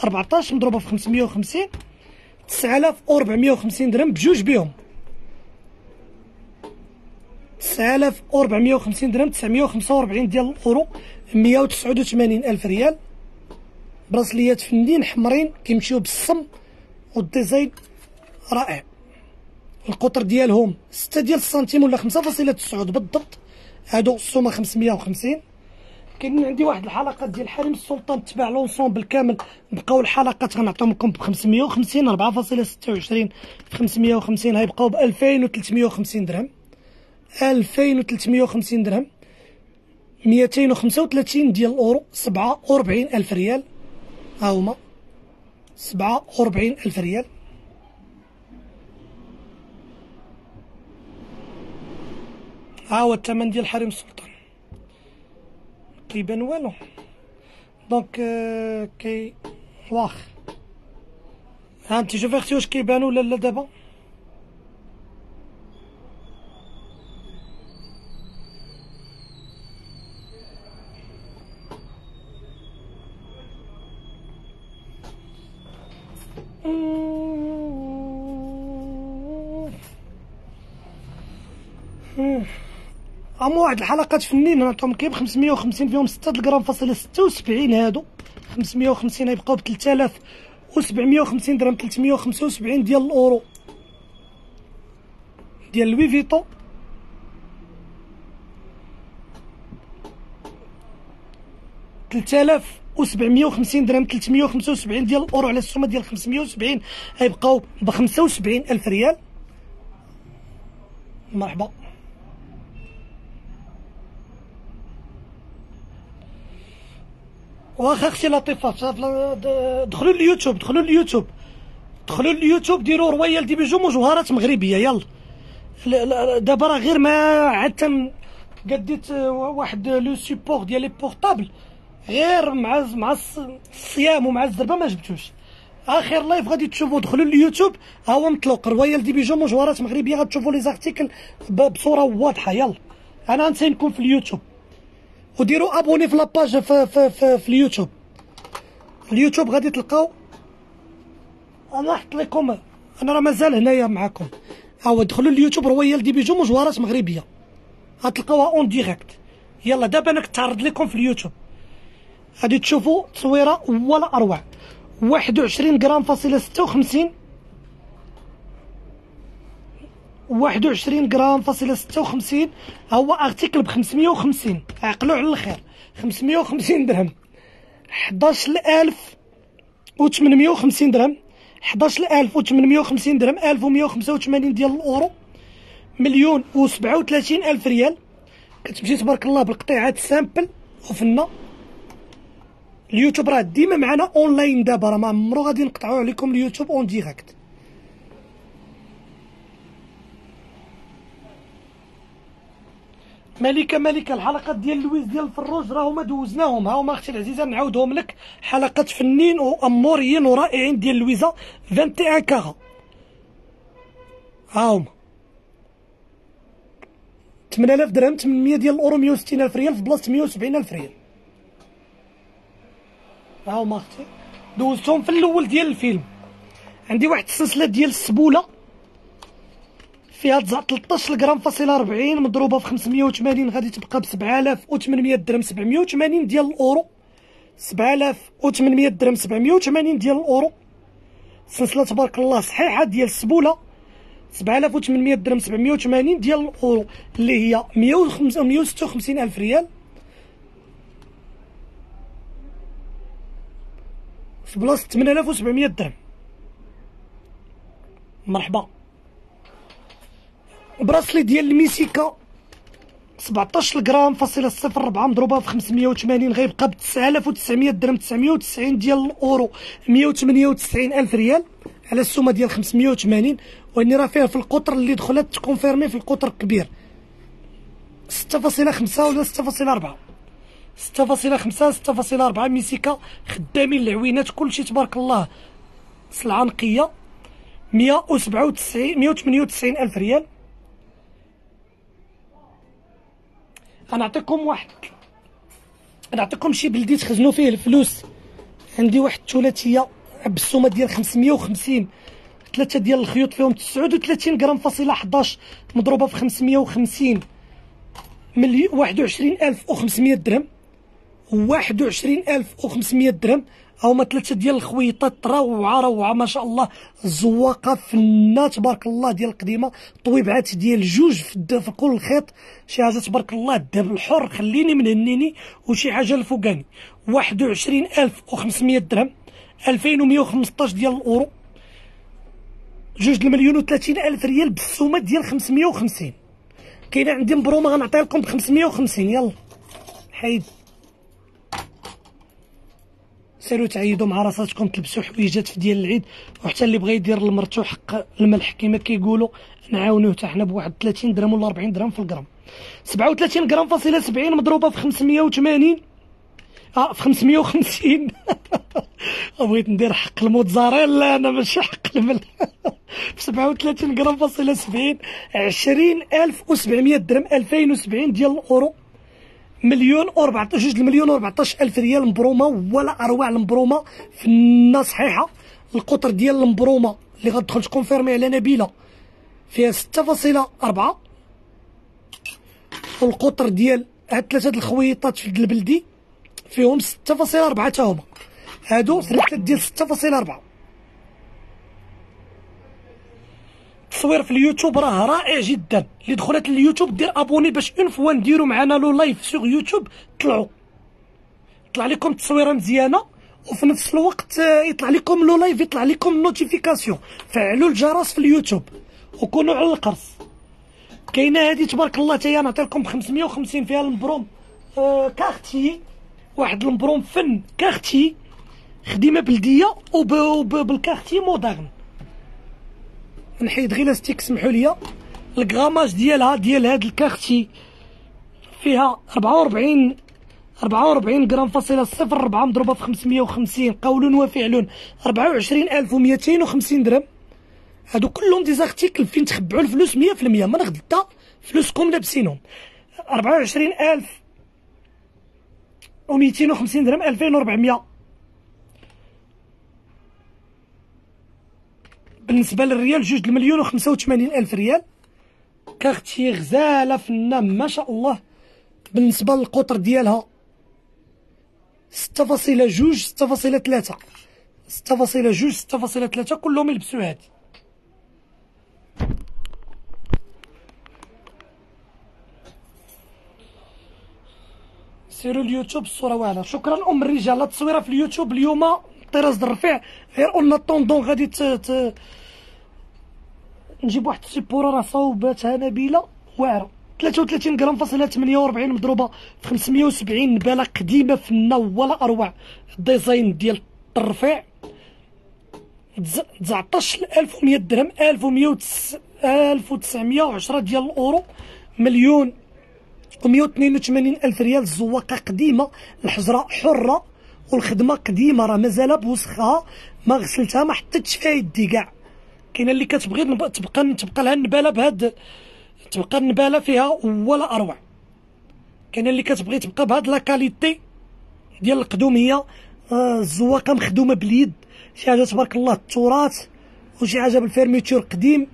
[SPEAKER 1] 14 مضروبة في 550 9450 درهم بجوج بهم 9450 درهم 945 ديال الأورو 189 ألف ريال. براسليات فنين حمرين كيمشيو بالصم وال design رائع. القطر ديالهم 6 ديال السنتيم ولا 5.9 بالضبط. هادو السومة 550 كاين عندي واحد الحلقات ديال حريم السلطان تبع l'ensemble كامل. بقاو الحلقات غنعطيهم لكم ب 550 4.26 ب 550 غيبقاو ب 2350 درهم. 2350 درهم 235 ديال الأورو 47 ألف ريال. ها هما 47 ألف ريال. ها هو الثمن ديال حريم السلطان. كيبان والو. donc كي واخ. ها انت شوف أختي واش كيبان ولا لا دابا. هما واحد الحلقات فنين نعطيهم كيب 550 فيهم 6 غرام فاصلة 76 هادو. 550 يبقاو ب 3750 درهم 375 ديال الأورو. ديال Louis Vuitton تلتالاف وسبعمية وخمسين درهم تلتمية وخمسة وسبعين ديال الأورو. على السومة ديال خمسمية وسبعين غيبقاو بخمسة وسبعين ألف ريال. مرحبا. واخا أختي لطيفة دخلوا اليوتيوب دخلوا اليوتيوب دخلوا اليوتيوب ديروا Royale des Bijoux مجوهرات مغربية يلا. دابا راه غير ما عاد قديت واحد le support ديال les portables غير مع مع الصيام ومع الزربه ما جبتوش. آخر live غادي تشوفوا دخلوا اليوتيوب ها هو مطلوق Royale des Bijoux مجوهرات مغربية غتشوفوا les articles بصورة واضحة يلا. أنا نتسناكم في اليوتيوب. وديروا abonné في la page في, في, في, في اليوتيوب. اليوتيوب غادي تلقاو. أنا نحط لكم. أنا راه مازال هنايا معاكم. هاو دخلوا اليوتيوب Royale des Bijoux مجوهرات مغربية. غتلقاوها en direct يلا دابا أنا كنتعرض لكم في اليوتيوب. غادي تشوفوا تصويرة ولا أروع. واحد وعشرين غرام فاصلة ستة وخمسين واحد وعشرين غرام فاصلة ستة وخمسين هو article بخمسمية وخمسين. عقلوا على خمسمية وخمسين درهم. حداش الألف وثمنمية وخمسين درهم. حداش الألف وثمنمية وخمسين درهم. ألف ومية وخمسة وثمانين ديال الأورو. مليون وسبعة وثلاثين ألف ريال. كتمشي تبارك الله بالقطيعات simple. وفنا اليوتيوب راه ديما معنا أونلاين دابا. راه ما عمرو غادي نقطعوا عليكم اليوتيوب en direct. ملكه ملكه الحلقات ديال لويز ديال الفروج راهما دوزناهم. ها هما أختي العزيزة نعاودهم لك. حلقات فنين وعامرين ورائعين ديال لويزا 21 carats ها هما. 8000 درهم 800 ديال الأورو 160 ألف ريال في بلاصة 170 ألف ريال. ها هما أختي. دوزتهم في الأول ديال الفيلم. عندي واحد السلسلة ديال السبولة. فيها 13 غرام فاصلة 40 مضروبة في 580 غادي تبقى ب 7800 درهم 780 ديال الأورو. 7800 درهم 780 ديال الأورو. سلسلة تبارك الله صحيحة ديال السبولة. 7800 درهم 780 ديال الأورو اللي هي 156 ألف ريال. في بلاصه 8700 درهم. مرحبا. براسلي ديال الميسيكا. 17 غرام فاصلة صفر ربعة مضروبة في 580 غيبقى ب 9900 درهم 990 ديال الأورو 198 ألف ريال على السومة ديال 580 وإني راه فيه في القطر اللي دخلت تكونفيرمي في القطر الكبير 6.5 ولا 6.4 6.5 6.4 ميسيكا خدامين العوينات كلشي تبارك الله. سلعة نقية 197 198 ألف ريال. غنعطيكم واحد. غنعطيكم شي بلدي تخزنوا فيه الفلوس. عندي واحد الثلاثية بالسومة ديال 550 ثلاثة ديال الخيوط فيهم 39 غرام فاصلة 11 مضروبة في 550 مليون 21500 درهم. 21500 درهم. هما ثلاثة ديال الخويطات روعه روعة ما شاء الله. الزواقه فنه تبارك الله ديال القديمة. طويبعات ديال جوج في, في كل خيط. شي حاجة تبارك الله الذهب الحر خليني من هنيني. وشي حاجة الفوقاني. 21500 درهم. 2115 ديال الأورو. جوج المليون و ألف ريال بالسومة ديال 550 كاينة عندي مبرومة غنعطيها لكم ب 550 يلا. حيد. سيروا تعيدوا مع راساتكم تلبسوا حويجات في ديال العيد وحتى اللي بغى يدير لمرتو حق الملح كما كيقولوا نعاونوه حتى حنا بواحد 30 درهم ولا 40 درهم في الغرام 37 غرام فاصلة 70 مضروبة في 580 آه في 550 بغيت ندير حق الموتزاريلا أنا ماشي حق الملح. في 37 غرام فاصلة 70 20700 درهم 2070 ديال الأورو. مليون و14 جوج مليون و14 ألف ريال مبرومة ولا أروع المبرومة في الناس صحيحة. القطر ديال المبرومة اللي غتدخل تكونفيرمي على نبيلة فيها 6.4 والقطر ديال هاد ثلاثة الخويطات في البلدي فيهم 6.4 حتى هما. هادو ثلاثة ديال 6.4 التصوير في اليوتيوب راه رائع جدا. اللي دخلت اليوتيوب دير abonner باش une fois نديرو معنا le live sur YouTube. طلعوا. طلع لكم تصويرة مزيانة. وفي نفس الوقت آه، يطلع لكم le live يطلع لكم notification فعلوا الجرس في اليوتيوب. وكونوا على القرص. كاينة هذه تبارك الله حتى هي نعطي لكم ب 550 فيها المبروم آه Cartier. واحد المبروم fin Cartier. خدمه بلدية وبال Cartier moderne. نحيد غير لاستيك سمحوا لي ال grammage ديالها ديال هاد ال Cartier فيها 44 44 غرام فاصلة صفر 4 مضروبة في 550 قول وفعل 24250 درهم هادو كلهم des articles فين تخبعوا الفلوس 100% ما ناخد حتى فلوسكم لابسينهم. 24000 و 250 درهم 2400 بالنسبة للريال جوج المليون وخمسة وثمانين ألف ريال. كارتي غزالة فنه ما شاء الله. بالنسبة للقطر ديالها ستة فاصلة جوج ستة فاصلة ثلاثة. ستة فاصلة جوج ستة فاصلة ثلاثة كلهم يلبسوا هادي سيروا اليوتيوب الصورة واعره شكرا أم الرجال التصويره في اليوتيوب اليوم. طراز الرفيع غير قلنا طوندون غادي ت نجيب واحد السيبوره راه صوباتها نبيله واعره 33 غرام فاصلة 48 مضروبة في 570 نباله قديمة فنه ولا أروع. ال design ديال الرفيع 19100 درهم 1100 1910 ديال الأورو مليون و182 ألف ريال الزواقه قديمة الحجرة حرة والخدمة قديمة راه مازال بوسخها ما غسلتها ما حطيتش فيها يدي كاع. كاينة اللي كتبغي تبقى تبقى لها النباله بهاد تبقى النباله فيها ولا اروع. كاينة اللي كتبغي تبقى بهاد لا كاليتي ديال القدوميه آه الزواقه مخدومه باليد. شي حاجة تبارك الله التراث وشي حاجة بال fermeture قديم.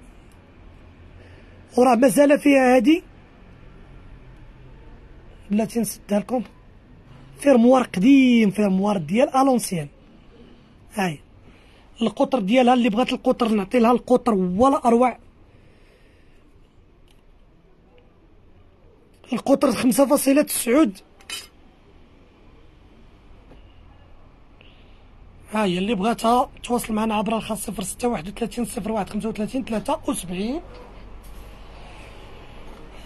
[SPEAKER 1] وراه مازال فيها هادي. بلاتي نسدها لكم. fermoir قديم fermoir ديال l'ancien هاي. القطر ديالها اللي بغات القطر نعطي لها القطر ولا أروع. القطر خمسة فاصلة تسعود. ها هي اللي بغاتها تواصل معنا عبر الخاص صفر ستة واحد وثلاثين صفر واحد خمسة وثلاثين ثلاثة وسبعين.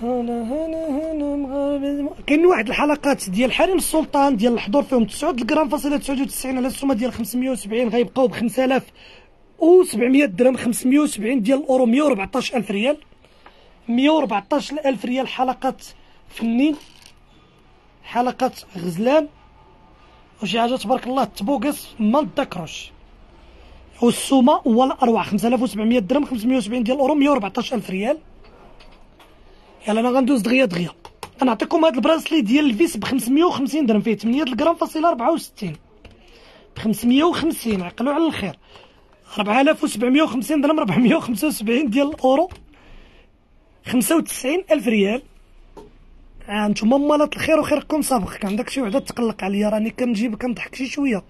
[SPEAKER 1] هنا هنا هنا كاين واحد الحلقات ديال حريم السلطان ديال الحضور فيهم 9 الغرام فاصلة 99 على السومة ديال 570 غيبقاو ب 5700 درهم 570 ديال الأورو 114 ألف ريال. 114 الف ريال حلقات فنين حلقات غزلان. وشي حاجة تبارك الله تبوقص ما نتذكروش والسومة ولا اروع 5700 درهم 570 ديال الأورو 114 ألف ريال. يلا أنا غندوز دغيا دغيا. غنعطيكم هاد البراسلي ديال الفيس ب 550 درهم فيه 8 الغرام فاصلة 64 ب 550 عقلوا على الخير. 4750 درهم 475 ديال الأورو. 95 ألف ريال. ها نتوما مالات الخير وخيركم سابق عندك شي وحدة تقلق عليا راني كنجيب كنضحك شي شوية.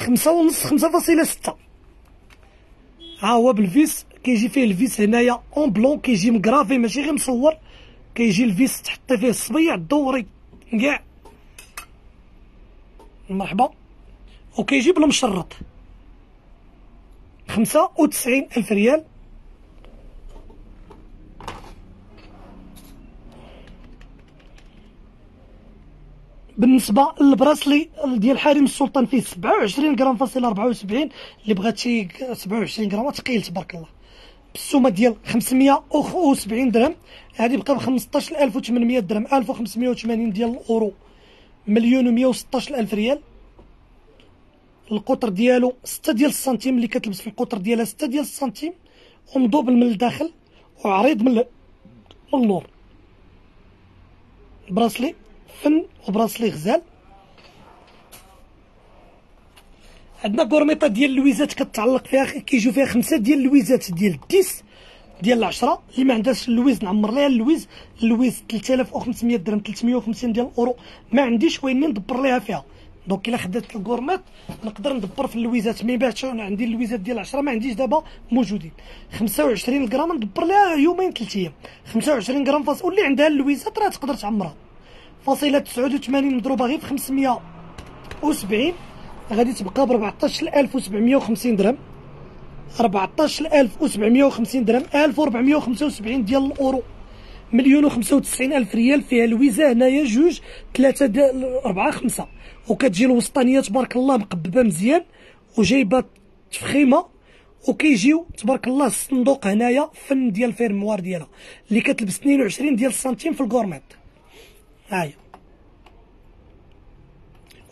[SPEAKER 1] خمسة ونص خمسة فاصلة ستة. ها هو بال vis. كيجي فيه ال vis هنايا en plan كيجي مكرافي ماشي غير مصور كيجي ال vis تحطي فيه الصبيع دوري كاع. مرحبا. وكيجي بالمشرط خمسة وتسعين ألف ريال. بالنسبة للبراسلي ديال حريم السلطان فيه 27 غرام فاصله 74 اللي بغات شي 27 غرام ثقيل تبارك الله. بالسومه ديال 570 درهم. هذه بقى ب 15800 درهم. 1580 ديال الأورو. مليون و116 الف ريال. القطر ديالو 6 ديال السنتيم اللي كتلبس في القطر ديالها 6 ديال السنتيم. ومضوبل من الداخل وعريض من اللور bracelet fin و bracelet غزال. عندنا كورميطة ديال اللويزات كتعلق فيها كيجيو فيها خمسة ديال اللويزات ديال ال dix ديال العشرة. اللي ما عندهاش اللويز نعمر ليها اللويز اللويز 3500 درهم 350 ديال الأورو. ما عنديش وين ندبر ليها فيها. donc إلا خدات ال gourmette نقدر ندبر في اللويزات. mais بعد عندي اللويزات ديال 10 ما عنديش دابا موجودين. 25 غرام ندبر ليها يومين ثلاث أيام. 25 غرام فاص واللي عندها اللويزات راه تقدر تعمرها. تسعود وثمانين مضروبة غير في خمسمية وسبعين. غادي تبقى ب 14750 درهم. 14750 درهم 1475 ديال الأورو. مليون و 95 ألف ريال فيها الويزا هنايا جوج ثلاثة ديال أربعة خمسة. وكتجي الوسطانية تبارك الله مقببة مزيان وجايبة تفخيمة وكيجيو تبارك الله الصندوق هنايا fin ديال ال fermoir ديالها اللي كتلبس 22 ديال السنتيم في ال gourmette هاي.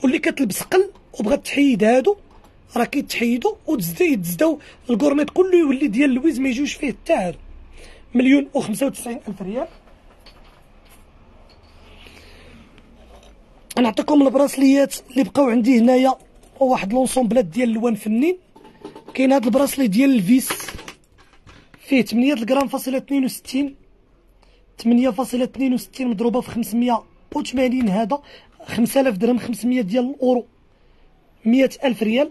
[SPEAKER 1] واللي كتلبس قل وبغات تحيد هادو راه كيتحيدو وتزدا يتزداو ال gourmette كله يولي ديال لويز ما يجوش فيه حتى هادو. مليون و وتسعين ألف ريال. نعطيكم البراسليات اللي بقاو عندي هنايا واحد l'ensemble ات ديال الوان فنين. كاين هاد ال bracelet ديال ال vis. فيه 8 غرام فاصلة 62 8 فاصلة 62 مضروبة في 580 هذا. 5000 درهم 500 ديال الأورو. 100 ألف ريال.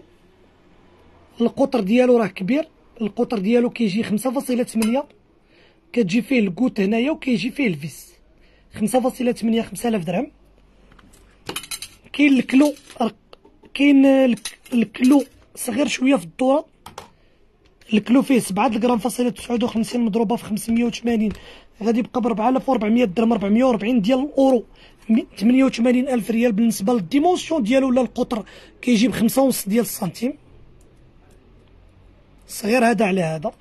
[SPEAKER 1] القطر ديالو راه كبير. القطر ديالو كيجي 5.8 كتجي فيه ال côté هنايا وكيجي فيه ال vis. 5.8 5000 درهم. كاين ال clou كاين ال clou صغير شوية في الدورة. ال clou فيه 7 غرام فاصلة 59 مضروبة في 580 غادي يبقى ب 4400 درهم 440 ديال الأورو. 88 ألف ريال بالنسبة لل dimension ديالو ولا القطر كيجي بخمسة ونص ديال السنتيم. صغير هذا على هذا.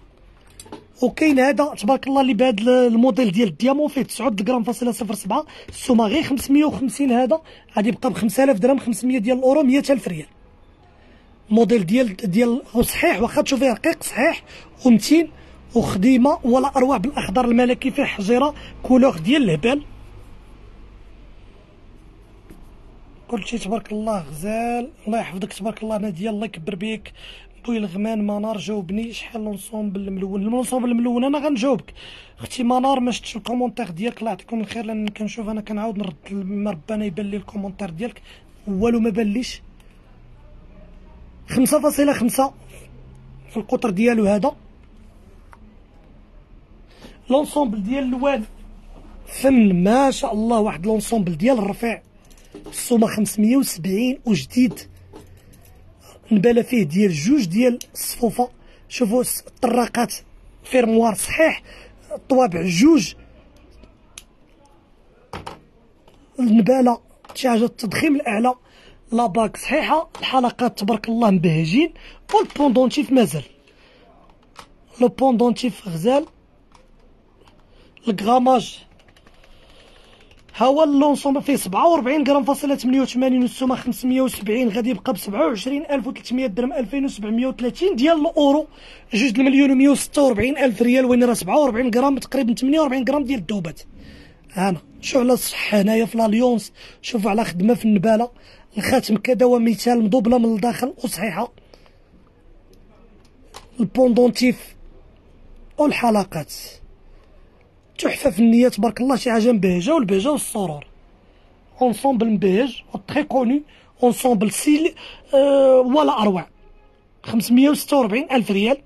[SPEAKER 1] وكاين هذا تبارك الله اللي بهذا الموديل ديال ال diamant فيه 9 غرام فاصلة 07 السومه غير 550 هذا غادي يبقى ب 5000 درهم 500 ديال الأورو 100000 ريال. موديل ديال ديال صحيح واخا تشوفيه رقيق صحيح و200 وخديمة ولا أروع بالأخضر الملكي فيه حجيرة couleur ديال الهبال. كلشي تبارك الله غزال الله يحفظك تبارك الله ناديه الله يكبر بيك. بوي الغمان منار جاوبني شحال l'ensemble الملون؟ l'ensemble الملون أنا غنجاوبك. أختي منار ما شفتش ال commentaire ديالك الله يعطيكم الخير لأن كنشوف أنا كنعاود نرد ربنا يبان لي ال commentaire ديالك. والو ما فاصلة خمسة في القطر ديالو هذا. l'ensemble ديال الوان. فن ما شاء الله واحد l'ensemble ديال الرفيع. السومه 570 وجديد. نبالة فيه ديال جوج ديال الصفوفة. شوفوا الطراقات fermoir صحيح الطوابع جوج. النبالة شي حاجة التضخيم الأعلى. la bague صحيحة الحلقات تبارك الله مبهجين. وال pendentif مازال. le pendentif غزال. ال grammage ها هو l'ensemble فيه 47 غرام فاصلة 88 والسومة 570 غادي يبقى ب 27300 درهم 2730 ديال الأورو. جوج المليون و 146 ألف ريال وين راه 47 غرام؟ تقريبا 48 غرام ديال الذوبات هانا شوف على الصحة هنايا في l'alliance شوف على خدمة في النبالة. الخاتم كذا ومثال مضوبلة من الداخل وصحيحة. ال pendentif والحلقات. تحفة فنيه تبارك الله شي حاجة مبهجه والبهجه والسرور. ensemble مبهج و très connu ensemble سيل أه ولا أروع. 546 ألف ريال.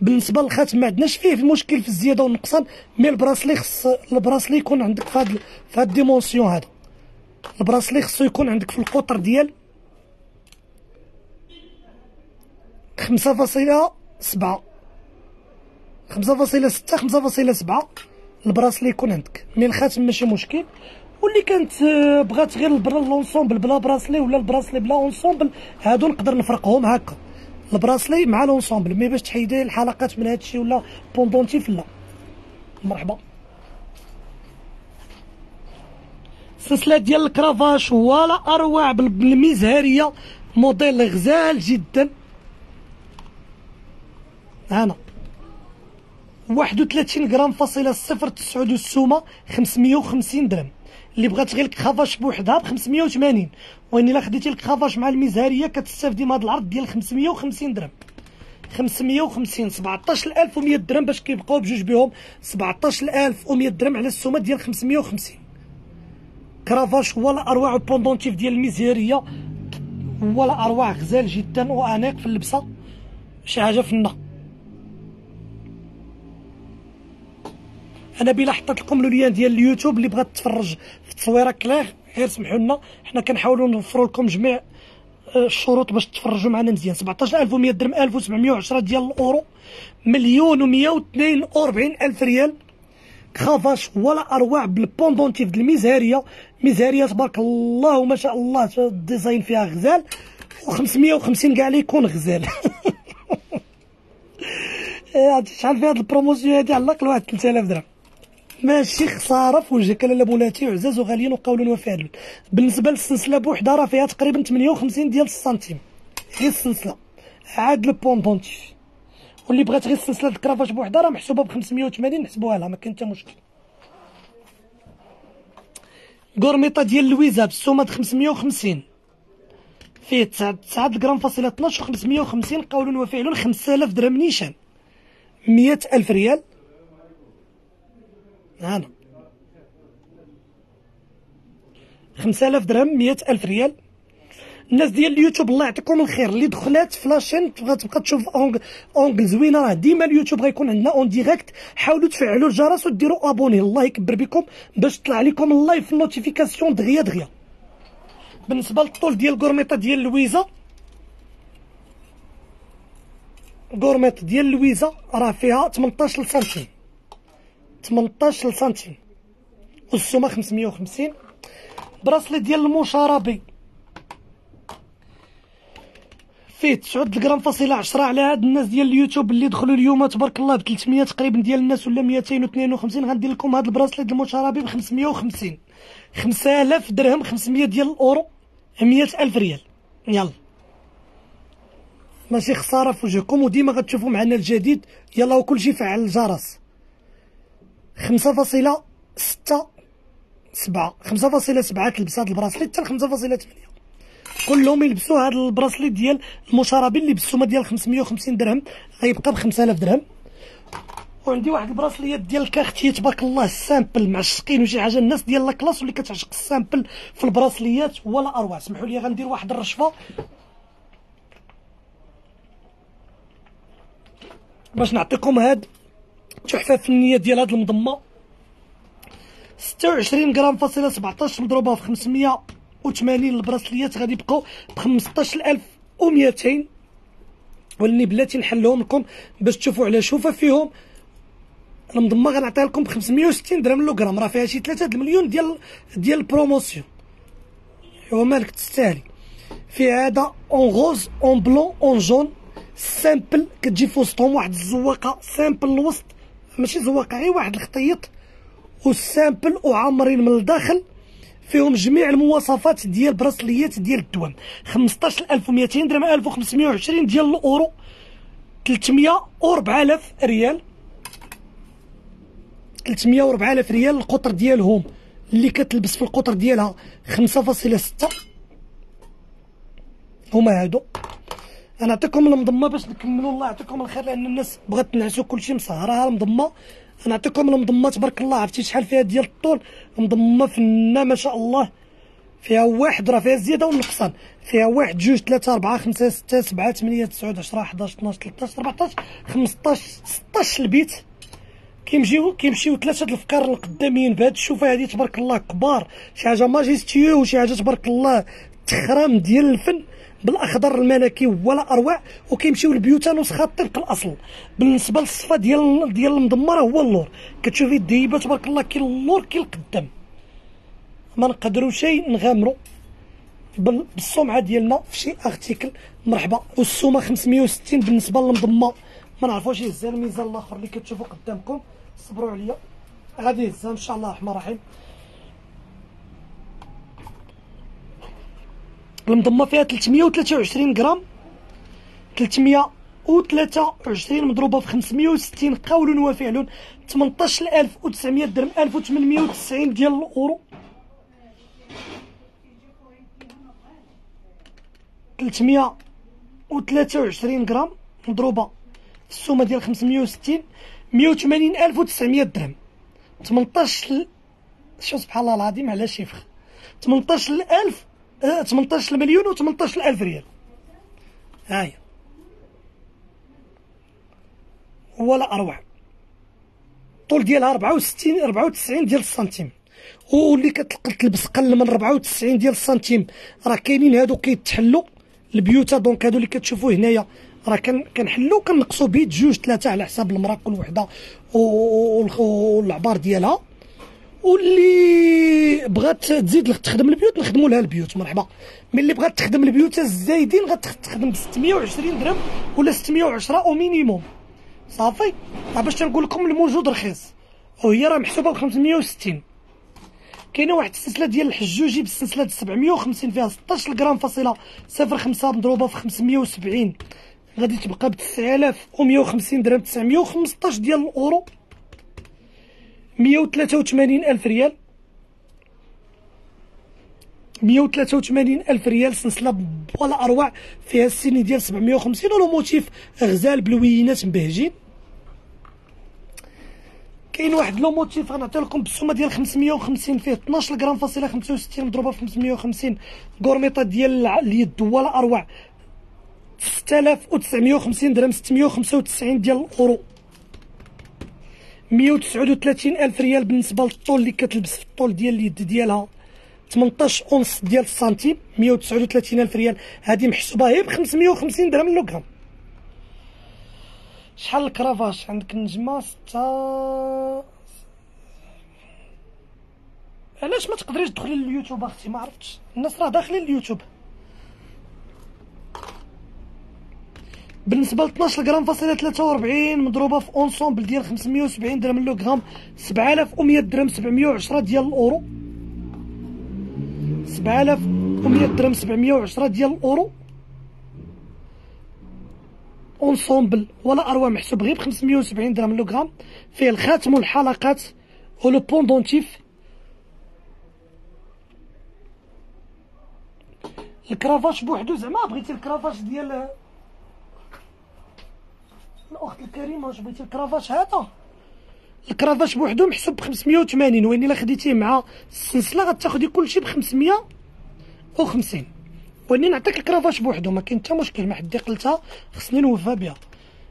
[SPEAKER 1] بالنسبة للخاتم ما عندناش فيه في مشكل في الزيادة والنقصان mais ال bracelet خص ال bracelet يكون عندك في هاد في هاد dimension هذا. ال bracelet خصو يكون عندك في القطر ديال 5.7 5.6 5.7 ال bracelet يكون عندك mais الخاتم ماشي مشكل واللي كانت آه، بغات غير l'ensemble بلا bracelet ولا ال bracelet بلا ensemble هادو نقدر نفرقهم هكا. ال bracelet مع l'ensemble mais باش تحيدي الحلقات من هادشي ولا pendentif لا. مرحبا. سلسلة ديال ال cravache ولا أروع بالمزهرية موديل غزال جدا. هنا. واحد وثلاثين غرام فاصلة صفر تسعود السومة خمسمية وخمسين درهم. اللي بغات غير ال cravache بوحدها ب 580 وين إلا خديتي ال cravache مع المزهريه كتستافدي من هذا العرض ديال 550 درهم. 550 17100 درهم باش كيبقاو بجوج بهم 17100 درهم على السومة ديال 550 cravache هو الأروع pendentif ديال المزهريه هو الأروع غزال جدا وأنيق في اللبسة. شي حاجة فنه أنا بلا حطيت لكم لو ديال اليوتيوب اللي بغات تفرج في التصويره كلير غير سمحوا لنا حنا كنحاولوا نوفروا لكم جميع آه، الشروط باش تفرجوا معنا مزيان. 17100 درهم 1710 ديال الأورو. مليون و142 ألف ريال. cravache ولا أروع بال pendentif المزهريه مزهريه تبارك الله وما شاء الله ال design فيها غزال. و550 كاع اللي يكون غزال. إيه، شحال فيها هاد ال promotion هادي؟ على الأقل واحد 3000 درهم. ماشي خساره في وجهك لالا مولاتي عزاز وغاليين وقول وفعل. بالنسبة للسلسلة بوحدها راه فيها تقريبا 58 ديال السنتيم. غير السلسلة. عاد le pendentif واللي بغات غير السلسلة ال cravache بوحدها راه محسوبة ب 580 نحسبوها لها ما كاين حتى مشكل. غورميطا ديال لويزا بالسومة 550 فيه 9 غرام فاصلة 12 550 قول وفعل 5000 درهم نيشان. 100000 ريال. هانا خمسة آلاف درهم مية ألف ريال. الناس ديال اليوتيوب الله يعطيكم الخير. اللي دخلات في la chaîne غتبقى تشوف اونغل زوينة. راه ديما اليوتيوب غيكون عندنا en direct حاولوا تفعلوا الجرس وديروا abonner الله يكبر بكم باش تطلع لكم ال live notification دغيا دغيا. بالنسبة للطول ديال الكورميطة ديال لويزا. كورميط ديال لويزا راه فيها 18 سنتيم 18 سنتيم والسومة 550 براسلي ديال المشاربي. فيه 9 غرام فاصلة 10 على هاد الناس ديال اليوتيوب اللي دخلوا اليوم. تبارك الله ب 300 تقريبا ديال الناس ولا 252 غندير لكم هاد البراسلي ديال المشاربي ب 550 5000 درهم 500 ديال الأورو 100000 ريال. يلا. ماشي خسارة في وجهكم وديما غتشوفوا معنا الجديد. يلا وكلشي فعل الجرس. خمسة فاصلة ستة سبعة خمسة فاصلة سبعة تلبس هاد ال bracelet حتى لخمسة فاصلة ثمانية. كلهم يلبسوا هاد ال bracelet ديال المشاربين اللي بالسومه ديال 550 درهم غيبقى ب 5000 درهم. وعندي واحد البراسليات ديال الكارتيه تبارك الله ال simple معشقين وشي حاجة. الناس ديال la classe واللي كتعشق ال simple في البراسليات ولا أروع. سمحوا لي غندير واحد الرشفة. باش نعطيكم هاد تحفة فنية ديال هاد المضمة. 26 غرام فاصلة 17 مضروبة في 580 البراسليات غادي يبقاو ب 15200 ولاني بلاتي نحلهم لكم باش تشوفوا على شوفة فيهم. المضمة غنعطيها لكم ب 560 درهم لو غرام راه فيها شي 3 المليون ديال ديال ال promotion ايوا مالك تستاهلي. في هذا en rose en blanc en jaune simple كتجي في وسطهم واحد الزواقة simple الوسط. ماشي زواقه غير واحد الخطيط وال simple وعامرين من الداخل فيهم جميع المواصفات ديال براسليات ديال الدوام 15200 درهم 1520 ديال الأورو 300 و 4000 ريال. 300 و 4000 ريال القطر ديالهم اللي كتلبس في القطر ديالها 5.6 هما هادو. أنا نعطيكم المضمة باش نكملوا الله يعطيكم الخير لأن الناس بغات تنعسوا كلشي مسهرها المضمة. نعطيكم المضمة تبارك الله عرفتي شحال فيها ديال الطول؟ مضمه فنه ما شاء الله. فيها واحد راه فيها الزياده والنقصان فيها واحد جوج ثلاثة أربعة خمسة ستة سبعة ثمانية تسعة عشرة 11 12 13 14 15 16 البيت. كيمشيو كيمشيو ثلاثة الأفكار القداميين. بهاد الشوفة هادي تبارك الله كبار. شي حاجة ماجيستيو وشي حاجة تبارك الله تخرام ديال الفن. بالأخضر الملكي ولا أروع وكيمشيو لبيوتها نسخه طبق الأصل. بالنسبة للصفة ديال ديال المضمره هو اللور كتشوفي الديبة تبارك الله كاين اللور كاين القدام ما نقدروش نغامروا بالسمعة ديالنا في شي ارتيكل مرحبا. والسومة 560 بالنسبة للمضمه ما نعرفوش يهزها الميزان الآخر اللي كتشوفوا قدامكم صبروا عليا. غادي يهزها إن شاء الله الرحمن الرحيم. المضمة فيها 323 غرام 323 مضروبة في 560 قول وفعل 18900 درهم 1890 ديال الأورو. 323 غرام مضروبة في السومة ديال 560 180900 درهم. 18 شو سبحان الله العظيم على شيفخ 18000 18 مليون و 18000 ريال. هاهي ولا أروع. الطول ديالها 64 94 ديال السنتيم. واللي كتلقى تلبس قل من 94 ديال السنتيم راه كاينين هادو كيتحلوا البيوتا donc هادو اللي كتشوفوا هنايا راه كنحلوا كنقصوا بيت جوج ثلاثة على حساب المرأة كل وحدة والعبار ديالها. واللي بغات تزيد تخدم البيوت نخدموا لها البيوت مرحبا. ملي اللي بغات تخدم البيوت الزايدين غتخدم ب 620 درهم ولا 610 au minimum. صافي؟ باش تنقول لكم الموجود رخيص. وهي راه محسوبة ب 560 كاينة واحد السلسلة ديال الحجوجي بالسلسلة 750 فيها 16 غرام فاصلة 05 مضروبة في 570 غادي تبقى ب 9150 درهم 915 ديال الأورو. 183 ألف ريال. 183 ألف ريال سلسلة ولا أروع فيها السن ديال 750 ولو موتيف غزال بلوينات مبهجين. كاين واحد le motif غنعطي لكم بالسومة ديال 550 فيه 12 غرام فاصلة 65 مضروبة في 550 gourmette ديال اليد ولا أروع. 6950 درهم 695 ديال الأورو. 139 ألف ريال بالنسبة للطول اللي كتلبس في الطول ديال اليد ديالها. 18 اونص ديال السنتيم 139 ألف ريال. هذه محسوبة غير ب 550 درهم le gramme شحال ال cravache؟ عندك النجمة ستة علاش ما تقدريش تدخلي لليوتيوب أختي؟ ما عرفتش. الناس راه داخلين اليوتيوب. بالنسبة ل 12 غرام فاصلة 43 مضروبة في ensemble ديال 570 درهم le gramme 7100 درهم 710 ديال الأورو. 7100 درهم 710 ديال الأورو. ensemble ولا اروع محسوب غير ب 570 درهم le gramme فيه الخاتم والحلقات و le pendentif ال cravache بوحدو زعما بغيتي ال cravache ديال الأخت الكريمة واش بغيتي ال cravache هذا ال cravache بوحدو محسوب ب 580 وين إلا خديتيه مع السلسلة غتاخدي كلشي ب 550 وإني نعطيك الكرافاش بوحدو ما كاين حتى مشكل ما حدي قلتها خصني نوفى بها.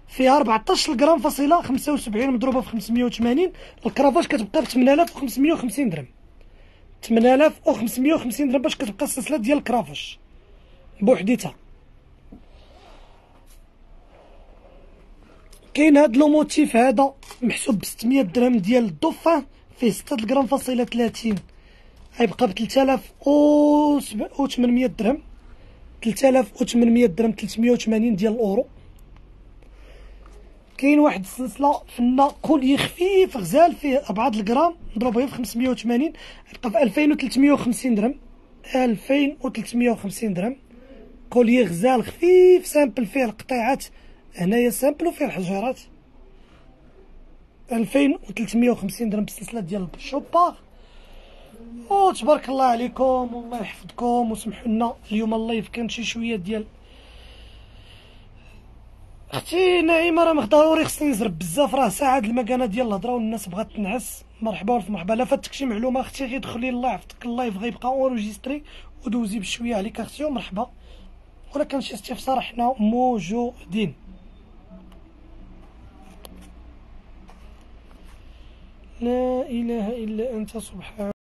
[SPEAKER 1] فيها 14 غرام فاصلة 75 مضروبة في 580 الكرافاش كتبقى ب 8550 درهم. 8550 درهم باش كتبقى السلسلة ديال الكرافاش بوحديتها. كاين هاد لو موتيف هذا محسوب ب 600 درهم ديال الضفة فيه 6 غرام فاصلة 30 غيبقى ب 3800 درهم. 3800 درهم 380 ديال الأورو. كاين واحد السلسلة fine collier خفيف غزال فيه 4 الغرام مضروب غير في 580 يبقى في 2350 درهم. 2350 درهم. collier غزال خفيف simple فيه القطيعات هنايا simple وفيه الحجرات 2350 درهم بالسلسلة ديال ال Chopard. تبارك الله عليكم والله يحفظكم وسمحوا لنا اليوم ال live كان شي شوية ديال. أختي نعيمة راه ضروري خصني نزرب بزاف راه ساعة المكانة ديال الهضرة والناس بغات تنعس. مرحبا والف مرحبا. لا فاتك شي معلومة أختي غير دخلي ال live ال live غيبقى enregistré ودوزي بشوية عليك أختي ومرحبا. ولا كان شي استفسار حنا موجودين. لا إله إلا أنت سبحان